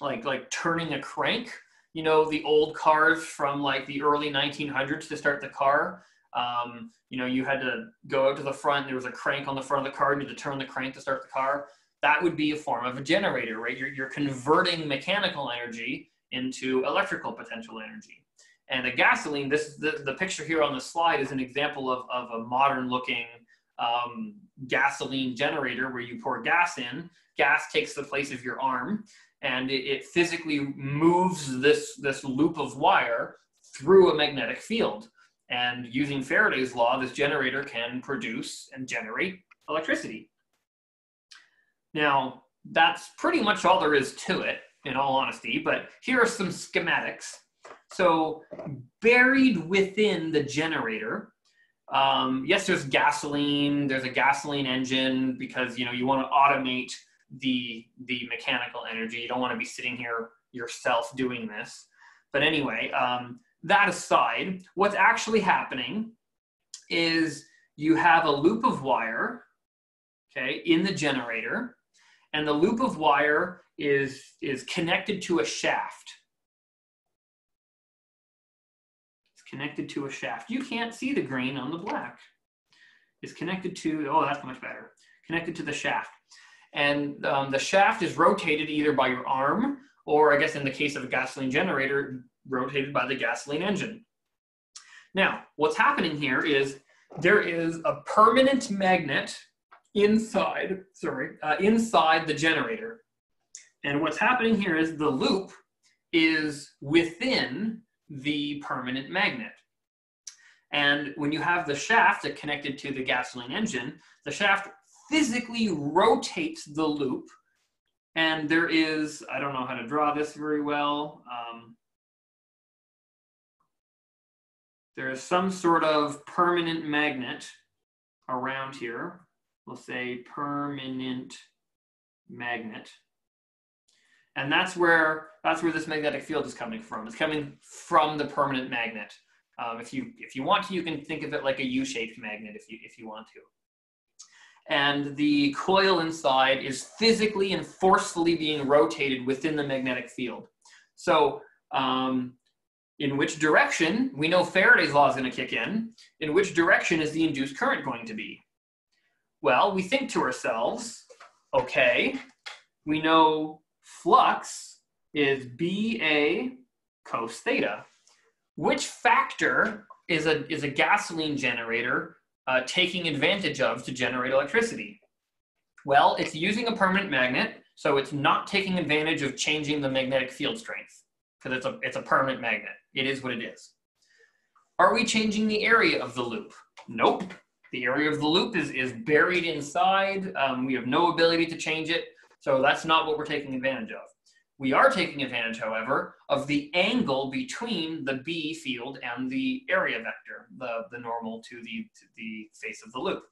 like like turning a crank. You know, the old cars from like the early 1900s to start the car. Um, you know, you had to go out to the front. There was a crank on the front of the car. You had to turn the crank to start the car. That would be a form of a generator, right? You're, you're converting mechanical energy into electrical potential energy. And the gasoline, this the, the picture here on the slide is an example of, of a modern looking um, gasoline generator where you pour gas in, gas takes the place of your arm, and it, it physically moves this, this loop of wire through a magnetic field. And using Faraday's law, this generator can produce and generate electricity. Now, that's pretty much all there is to it in all honesty, but here are some schematics. So buried within the generator, um, yes, there's gasoline, there's a gasoline engine because you know you want to automate the the mechanical energy. You don't want to be sitting here yourself doing this. But anyway, um, that aside, what's actually happening is you have a loop of wire, okay, in the generator, and the loop of wire is, is connected to a shaft. It's connected to a shaft. You can't see the green on the black. It's connected to, oh, that's much better. Connected to the shaft. And um, the shaft is rotated either by your arm or I guess in the case of a gasoline generator, rotated by the gasoline engine. Now, what's happening here is there is a permanent magnet inside, sorry, uh, inside the generator. And what's happening here is the loop is within the permanent magnet. And when you have the shaft connected to the gasoline engine, the shaft physically rotates the loop. And there is, I don't know how to draw this very well. Um, there is some sort of permanent magnet around here. We'll say permanent magnet. And that's where that's where this magnetic field is coming from. It's coming from the permanent magnet. Um, if you if you want to, you can think of it like a U-shaped magnet if you if you want to. And the coil inside is physically and forcefully being rotated within the magnetic field. So um, in which direction, we know Faraday's law is going to kick in, in which direction is the induced current going to be? Well, we think to ourselves, okay, we know flux is BA cos theta. Which factor is a, is a gasoline generator uh, taking advantage of to generate electricity? Well, it's using a permanent magnet, so it's not taking advantage of changing the magnetic field strength because it's a, it's a permanent magnet. It is what it is. Are we changing the area of the loop? Nope. The area of the loop is, is buried inside. Um, we have no ability to change it. So that's not what we're taking advantage of. We are taking advantage, however, of the angle between the B field and the area vector, the, the normal to the, to the face of the loop.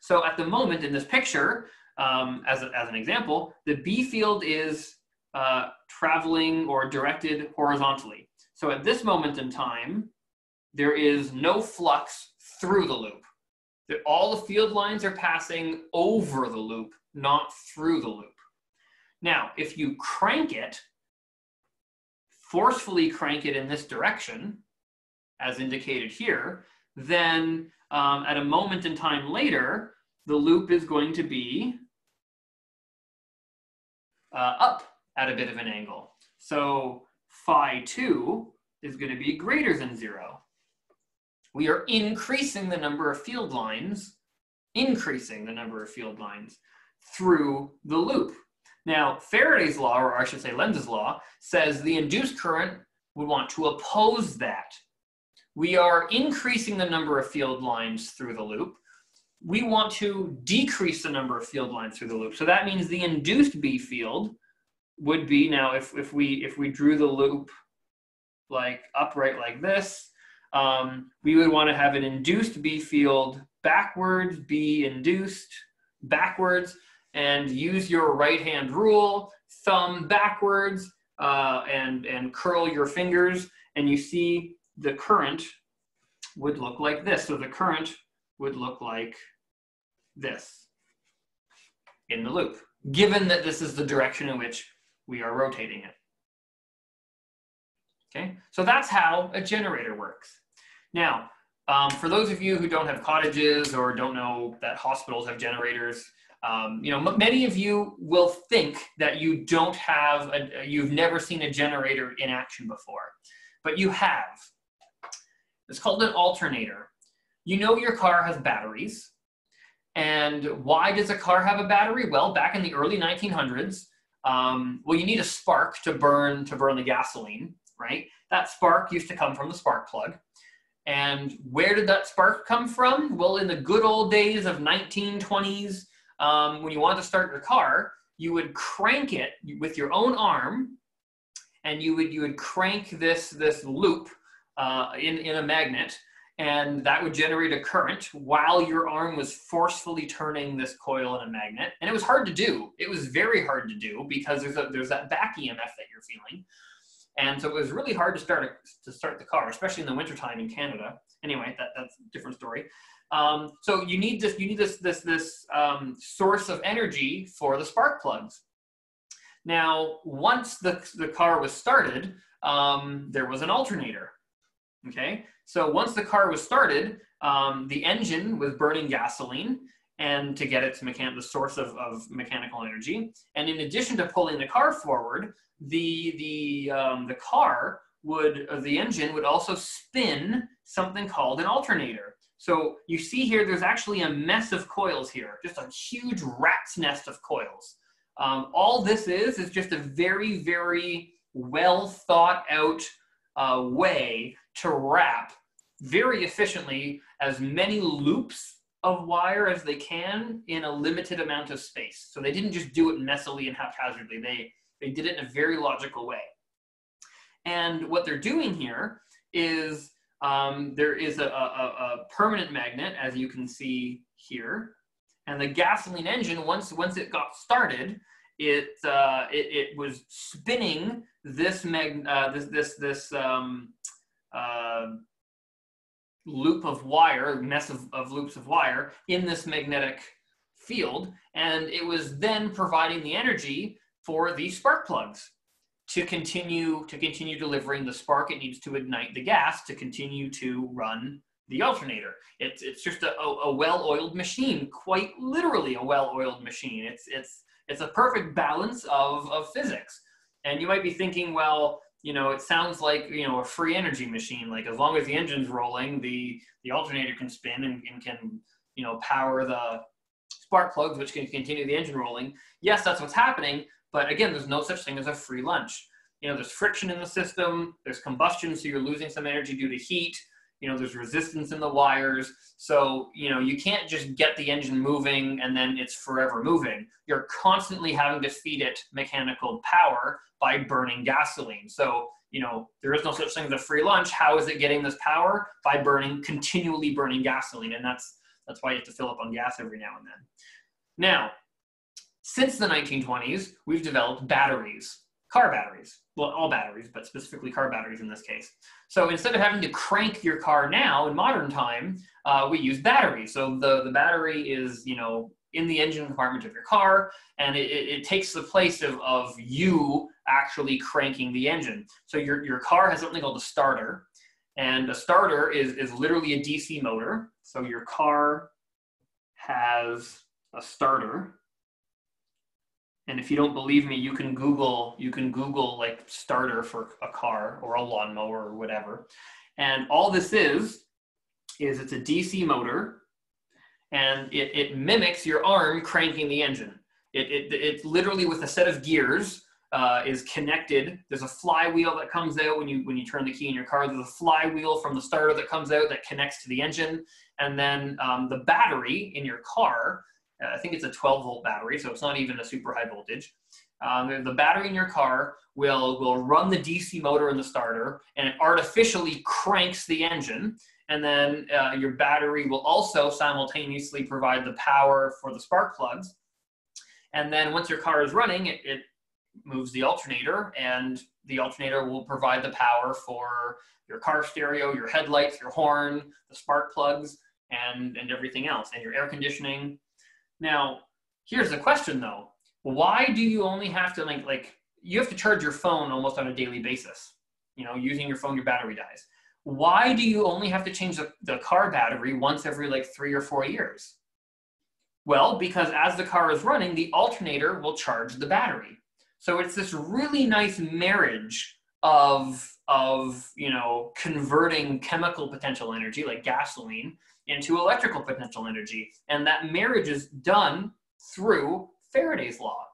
So at the moment in this picture, um, as, a, as an example, the B field is uh, traveling or directed horizontally. So at this moment in time, there is no flux through the loop. All the field lines are passing over the loop, not through the loop. Now, if you crank it, forcefully crank it in this direction, as indicated here, then um, at a moment in time later, the loop is going to be uh, up at a bit of an angle. So phi 2 is going to be greater than 0. We are increasing the number of field lines, increasing the number of field lines through the loop. Now, Faraday's law, or I should say Lenz's law, says the induced current would want to oppose that. We are increasing the number of field lines through the loop. We want to decrease the number of field lines through the loop. So that means the induced B field would be now if, if we if we drew the loop like upright like this, um, we would want to have an induced B field backwards, B induced backwards, and use your right hand rule, thumb backwards, uh, and, and curl your fingers, and you see the current would look like this. So the current would look like this in the loop, given that this is the direction in which we are rotating it. Okay, so that's how a generator works. Now, um, for those of you who don't have cottages or don't know that hospitals have generators, um, you know, many of you will think that you don't have, a, you've never seen a generator in action before, but you have. It's called an alternator. You know your car has batteries. And why does a car have a battery? Well, back in the early 1900s, um, well, you need a spark to burn to burn the gasoline, right? That spark used to come from the spark plug. And where did that spark come from? Well, in the good old days of 1920s, um, when you wanted to start your car, you would crank it with your own arm, and you would you would crank this this loop uh, in in a magnet, and that would generate a current while your arm was forcefully turning this coil in a magnet. And it was hard to do. It was very hard to do because there's a, there's that back EMF that you're feeling. And so it was really hard to start a, to start the car, especially in the wintertime in Canada. Anyway, that, that's a different story. Um, so you need this, you need this, this, this um, source of energy for the spark plugs. Now, once the, the car was started, um, there was an alternator. Okay, so once the car was started, um, the engine was burning gasoline and to get it to mechan- the source of, of mechanical energy. And in addition to pulling the car forward, the the um, the car would uh, the engine would also spin something called an alternator. So you see here, there's actually a mess of coils here, just a huge rat's nest of coils. Um, all this is is just a very very well thought out uh, way to wrap very efficiently as many loops of wire as they can in a limited amount of space. So they didn't just do it messily and haphazardly. They they did it in a very logical way. And what they're doing here is um, there is a, a, a, permanent magnet, as you can see here. And the gasoline engine, once, once it got started, it, uh, it, it, was spinning this, mag, uh, this, this, this um, uh, loop of wire, mess of, of loops of wire in this magnetic field. And it was then providing the energy for the spark plugs to continue to continue delivering the spark it needs to ignite the gas to continue to run the alternator. It's, it's just a, a, well-oiled machine, quite literally a well-oiled machine. It's, it's, it's a perfect balance of, of physics. And you might be thinking, well, you know, it sounds like, you know, a free energy machine. Like as long as the engine's rolling, the, the alternator can spin and, and can, you know, power the spark plugs, which can continue the engine rolling. Yes, that's what's happening. But again, there's no such thing as a free lunch. You know, there's friction in the system, there's combustion, so you're losing some energy due to heat. You know, there's resistance in the wires. So, you know, you can't just get the engine moving and then it's forever moving. You're constantly having to feed it mechanical power by burning gasoline. So, you know, there is no such thing as a free lunch. How is it getting this power? By burning, continually burning gasoline. And that's that's why you have to fill up on gas every now and then. Now, since the 1920s, we've developed batteries, car batteries. Well, all batteries, but specifically car batteries in this case. So instead of having to crank your car now in modern time, uh, we use batteries. So the, the battery is, you know, in the engine compartment of your car, and it, it, it, takes the place of, of you actually cranking the engine. So your, your car has something called a starter, and a starter is, is literally a DC motor. So your car has a starter, and if you don't believe me, you can Google, you can Google like starter for a car or a lawnmower or whatever. And all this is, is it's a DC motor and it, it mimics your arm cranking the engine. It, it, it literally with a set of gears uh, is connected. There's a flywheel that comes out when you when you turn the key in your car. There's a flywheel from the starter that comes out that connects to the engine, and then um, the battery in your car I think it's a 12 volt battery, so it's not even a super high voltage. Um, the battery in your car will, will run the DC motor in the starter and it artificially cranks the engine. And then uh, your battery will also simultaneously provide the power for the spark plugs. And then once your car is running, it, it moves the alternator and the alternator will provide the power for your car stereo, your headlights, your horn, the spark plugs, and, and everything else, and your air conditioning, now, here's the question though. Why do you only have to like like you have to charge your phone almost on a daily basis? You know, using your phone, your battery dies. Why do you only have to change the, the car battery once every like three or four years? Well, because as the car is running, the alternator will charge the battery. So it's this really nice marriage of of you know converting chemical potential energy like gasoline into electrical potential energy. And that marriage is done through Faraday's law.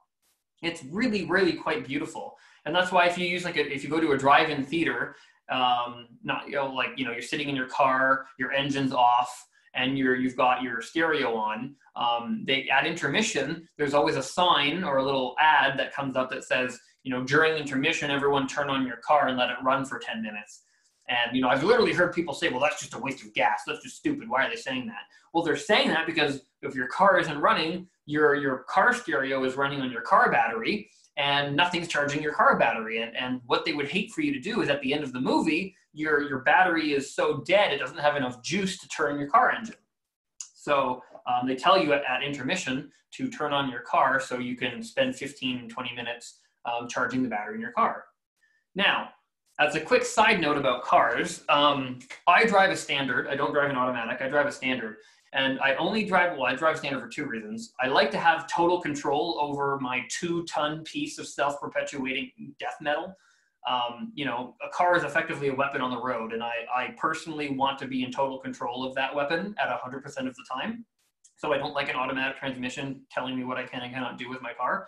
It's really, really quite beautiful. And that's why if you use like a, if you go to a drive-in theater, um, not you know like you know you're sitting in your car, your engine's off, and you're you've got your stereo on. Um, they at intermission, there's always a sign or a little ad that comes up that says you know during intermission, everyone turn on your car and let it run for 10 minutes. And you know, I've literally heard people say, "Well, that's just a waste of gas. That's just stupid. Why are they saying that?" Well, they're saying that because if your car isn't running, your your car stereo is running on your car battery, and nothing's charging your car battery. And and what they would hate for you to do is at the end of the movie, your your battery is so dead it doesn't have enough juice to turn your car engine. So um, they tell you at, at, intermission to turn on your car so you can spend 15, 20 minutes um, charging the battery in your car. Now, as a quick side note about cars, um, I drive a standard. I don't drive an automatic. I drive a standard. And I only drive, well, I drive standard for two reasons. I like to have total control over my two ton piece of self perpetuating death metal. Um, you know, a car is effectively a weapon on the road, and I, I personally want to be in total control of that weapon at 100% of the time. So I don't like an automatic transmission telling me what I can and cannot do with my car.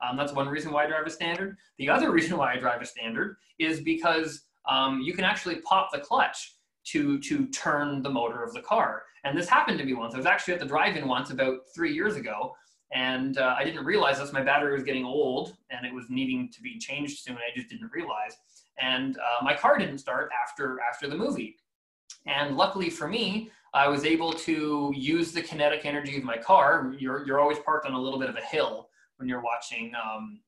Um, that's one reason why I drive a standard. The other reason why I drive a standard is because um, you can actually pop the clutch to, to turn the motor of the car. And this happened to me once. I was actually at the drive-in once about three years ago, and uh, I didn't realize this. My battery was getting old, and it was needing to be changed soon. I just didn't realize. And uh, my car didn't start after after the movie. And luckily for me, I was able to use the kinetic energy of my car. You're, you're always parked on a little bit of a hill when you're watching um,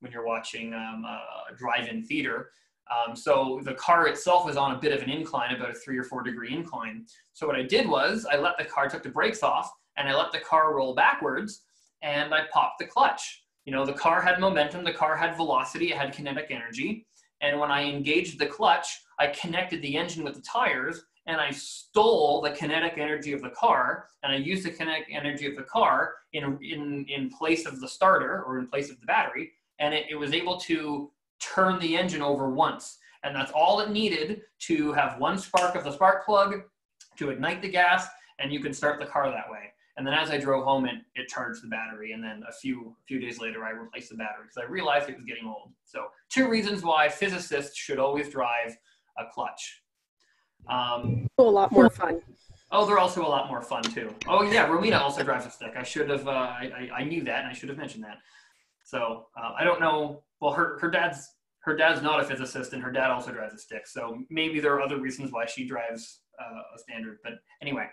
when you're watching um, a drive-in theater. Um, so the car itself was on a bit of an incline, about a three or four degree incline. So what I did was I let the car, took the brakes off, and I let the car roll backwards, and I popped the clutch. You know, the car had momentum, the car had velocity, it had kinetic energy. And when I engaged the clutch, I connected the engine with the tires, and I stole the kinetic energy of the car, and I used the kinetic energy of the car in, in, in place of the starter or in place of the battery, and it, it was able to turn the engine over once. And that's all it needed to have one spark of the spark plug to ignite the gas, and you can start the car that way. And then as I drove home, it, it charged the battery. And then a few a few days later, I replaced the battery because I realized it was getting old. So two reasons why physicists should always drive a clutch. Um, a lot more fun. Oh, they're also a lot more fun too. Oh yeah, Romina also drives a stick. I should have. Uh, I, I, knew that, and I should have mentioned that. So uh, I don't know. Well, her her dad's her dad's not a physicist, and her dad also drives a stick. So maybe there are other reasons why she drives uh, a standard. But anyway,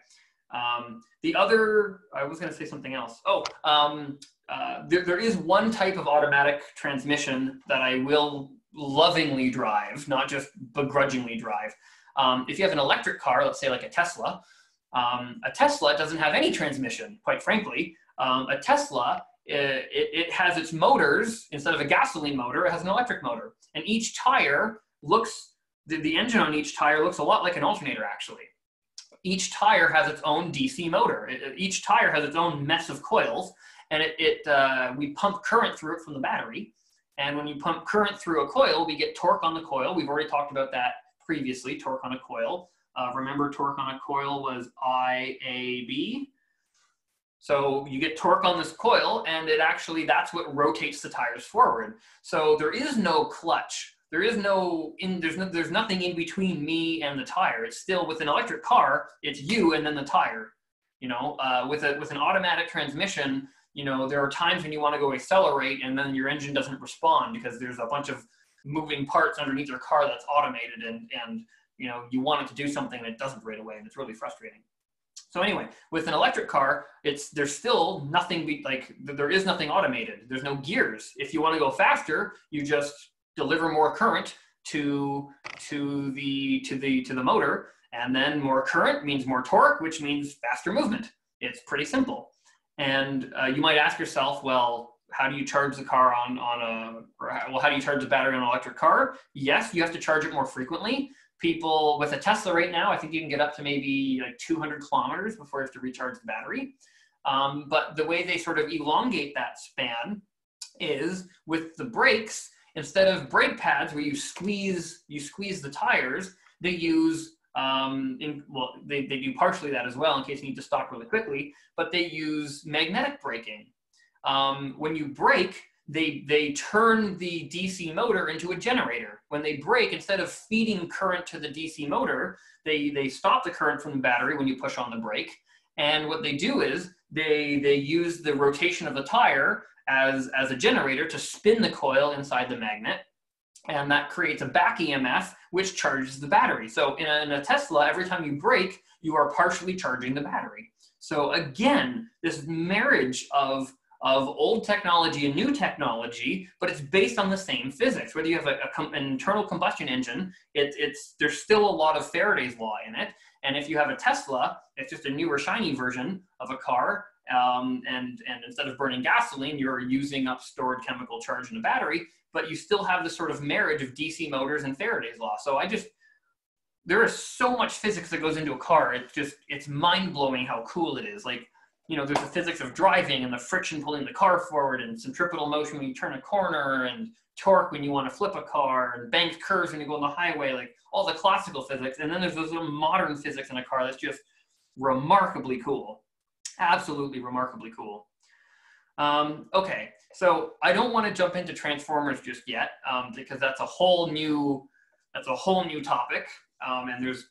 um, the other I was going to say something else. Oh, um, uh, there, there is one type of automatic transmission that I will lovingly drive, not just begrudgingly drive. Um, if you have an electric car, let's say like a Tesla, um, a Tesla doesn't have any transmission, quite frankly. Um, a Tesla, it, it, has its motors, instead of a gasoline motor, it has an electric motor. And each tire looks, the, the engine on each tire looks a lot like an alternator actually. Each tire has its own DC motor. It, each tire has its own mess of coils, and it, it uh, we pump current through it from the battery. And when you pump current through a coil, we get torque on the coil. We've already talked about that previously, torque on a coil. Uh, remember, torque on a coil was IAB. So you get torque on this coil, and it actually, that's what rotates the tires forward. So there is no clutch. There is no, in, there's, no, there's nothing in between me and the tire. It's still, with an electric car, it's you and then the tire. You know, uh, with, a, with an automatic transmission, you know, there are times when you want to go accelerate and then your engine doesn't respond because there's a bunch of moving parts underneath your car that's automated and, and you know, you want it to do something and it doesn't right away and it's really frustrating. So anyway, with an electric car, it's there's still nothing be, like there is nothing automated. There's no gears. If you want to go faster, you just deliver more current to to the to the to the motor, and then more current means more torque, which means faster movement. It's pretty simple. And uh, you might ask yourself, well, how do you charge the car on on a well how do you charge the battery on an electric car? Yes you have to charge it more frequently. People with a tesla right now i think you can get up to maybe like 200 kilometers before you have to recharge the battery. Um, but the way they sort of elongate that span is with the brakes instead of brake pads where you squeeze you squeeze the tires they use um, in, well they, they do partially that as well in case you need to stop really quickly but they use magnetic braking um, when you brake, they, they turn the DC motor into a generator. When they brake, instead of feeding current to the DC motor, they, they stop the current from the battery when you push on the brake. And what they do is they, they use the rotation of the tire as, as a generator to spin the coil inside the magnet. And that creates a back EMF, which charges the battery. So in a, in a Tesla, every time you brake, you are partially charging the battery. So again, this marriage of of old technology and new technology, but it's based on the same physics. Whether you have a, a com- an internal combustion engine, it, it's there's still a lot of Faraday's law in it, And if you have a Tesla, it's just a newer, shiny version of a car. Um, and, and instead of burning gasoline, you're using up stored chemical charge in a battery, but you still have this sort of marriage of DC motors and Faraday's law. So I just, there is so much physics that goes into a car. It's just, it's mind blowing how cool it is. Like, you know, there's the physics of driving and the friction pulling the car forward and centripetal motion when you turn a corner and torque when you want to flip a car and banked curves when you go on the highway, like all the classical physics. And then there's this little modern physics in a car that's just remarkably cool. Absolutely remarkably cool. Um, okay, so I don't want to jump into transformers just yet um, because that's a whole new that's a whole new topic, um, and there's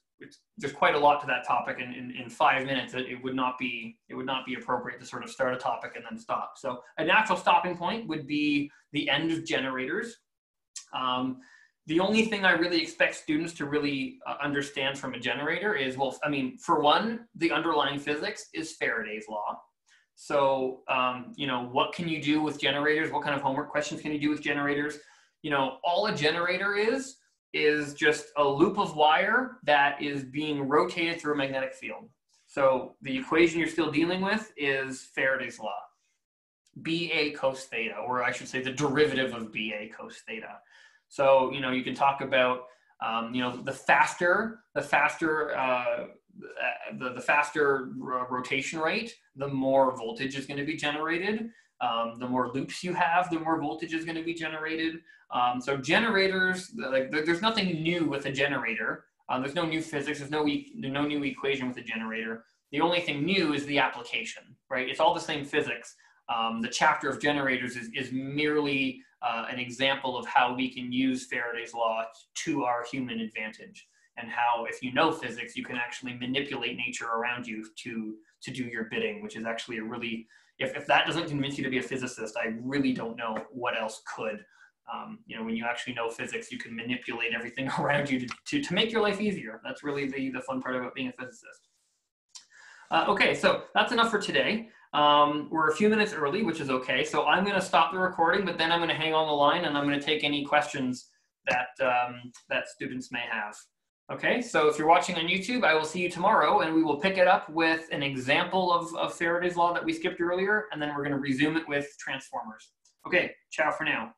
there's quite a lot to that topic. In, in, in five minutes, it, it, would not be it would not be appropriate to sort of start a topic and then stop. So a natural stopping point would be the end of generators. Um, the only thing I really expect students to really uh, understand from a generator is, well, I mean, for one, the underlying physics is Faraday's law. So, um, you know, what can you do with generators? What kind of homework questions can you do with generators? You know, all a generator is, is just a loop of wire that is being rotated through a magnetic field. So the equation you're still dealing with is Faraday's law. BA cos theta, or I should say the derivative of BA cos theta. So, you know, you can talk about, um, you know, the faster, the faster, uh, the, the faster rotation rate, the more voltage is going to be generated. Um, the more loops you have, the more voltage is going to be generated. Um, so generators, like there's nothing new with a generator. Um, there's no new physics. There's no e no new equation with a generator. The only thing new is the application, right? It's all the same physics. Um, the chapter of generators is, is merely uh, an example of how we can use Faraday's law to our human advantage and how if you know physics you can actually manipulate nature around you to to do your bidding which is actually a really if, if that doesn't convince you to be a physicist i really don't know what else could um, you know when you actually know physics you can manipulate everything around you to, to, to make your life easier that's really the, the fun part about being a physicist uh, okay so that's enough for today um, we're a few minutes early, which is okay. So I'm going to stop the recording, but then I'm going to hang on the line and I'm going to take any questions that, um, that students may have. Okay, so if you're watching on YouTube, I will see you tomorrow and we will pick it up with an example of, of Faraday's law that we skipped earlier, and then we're going to resume it with transformers. Okay, ciao for now.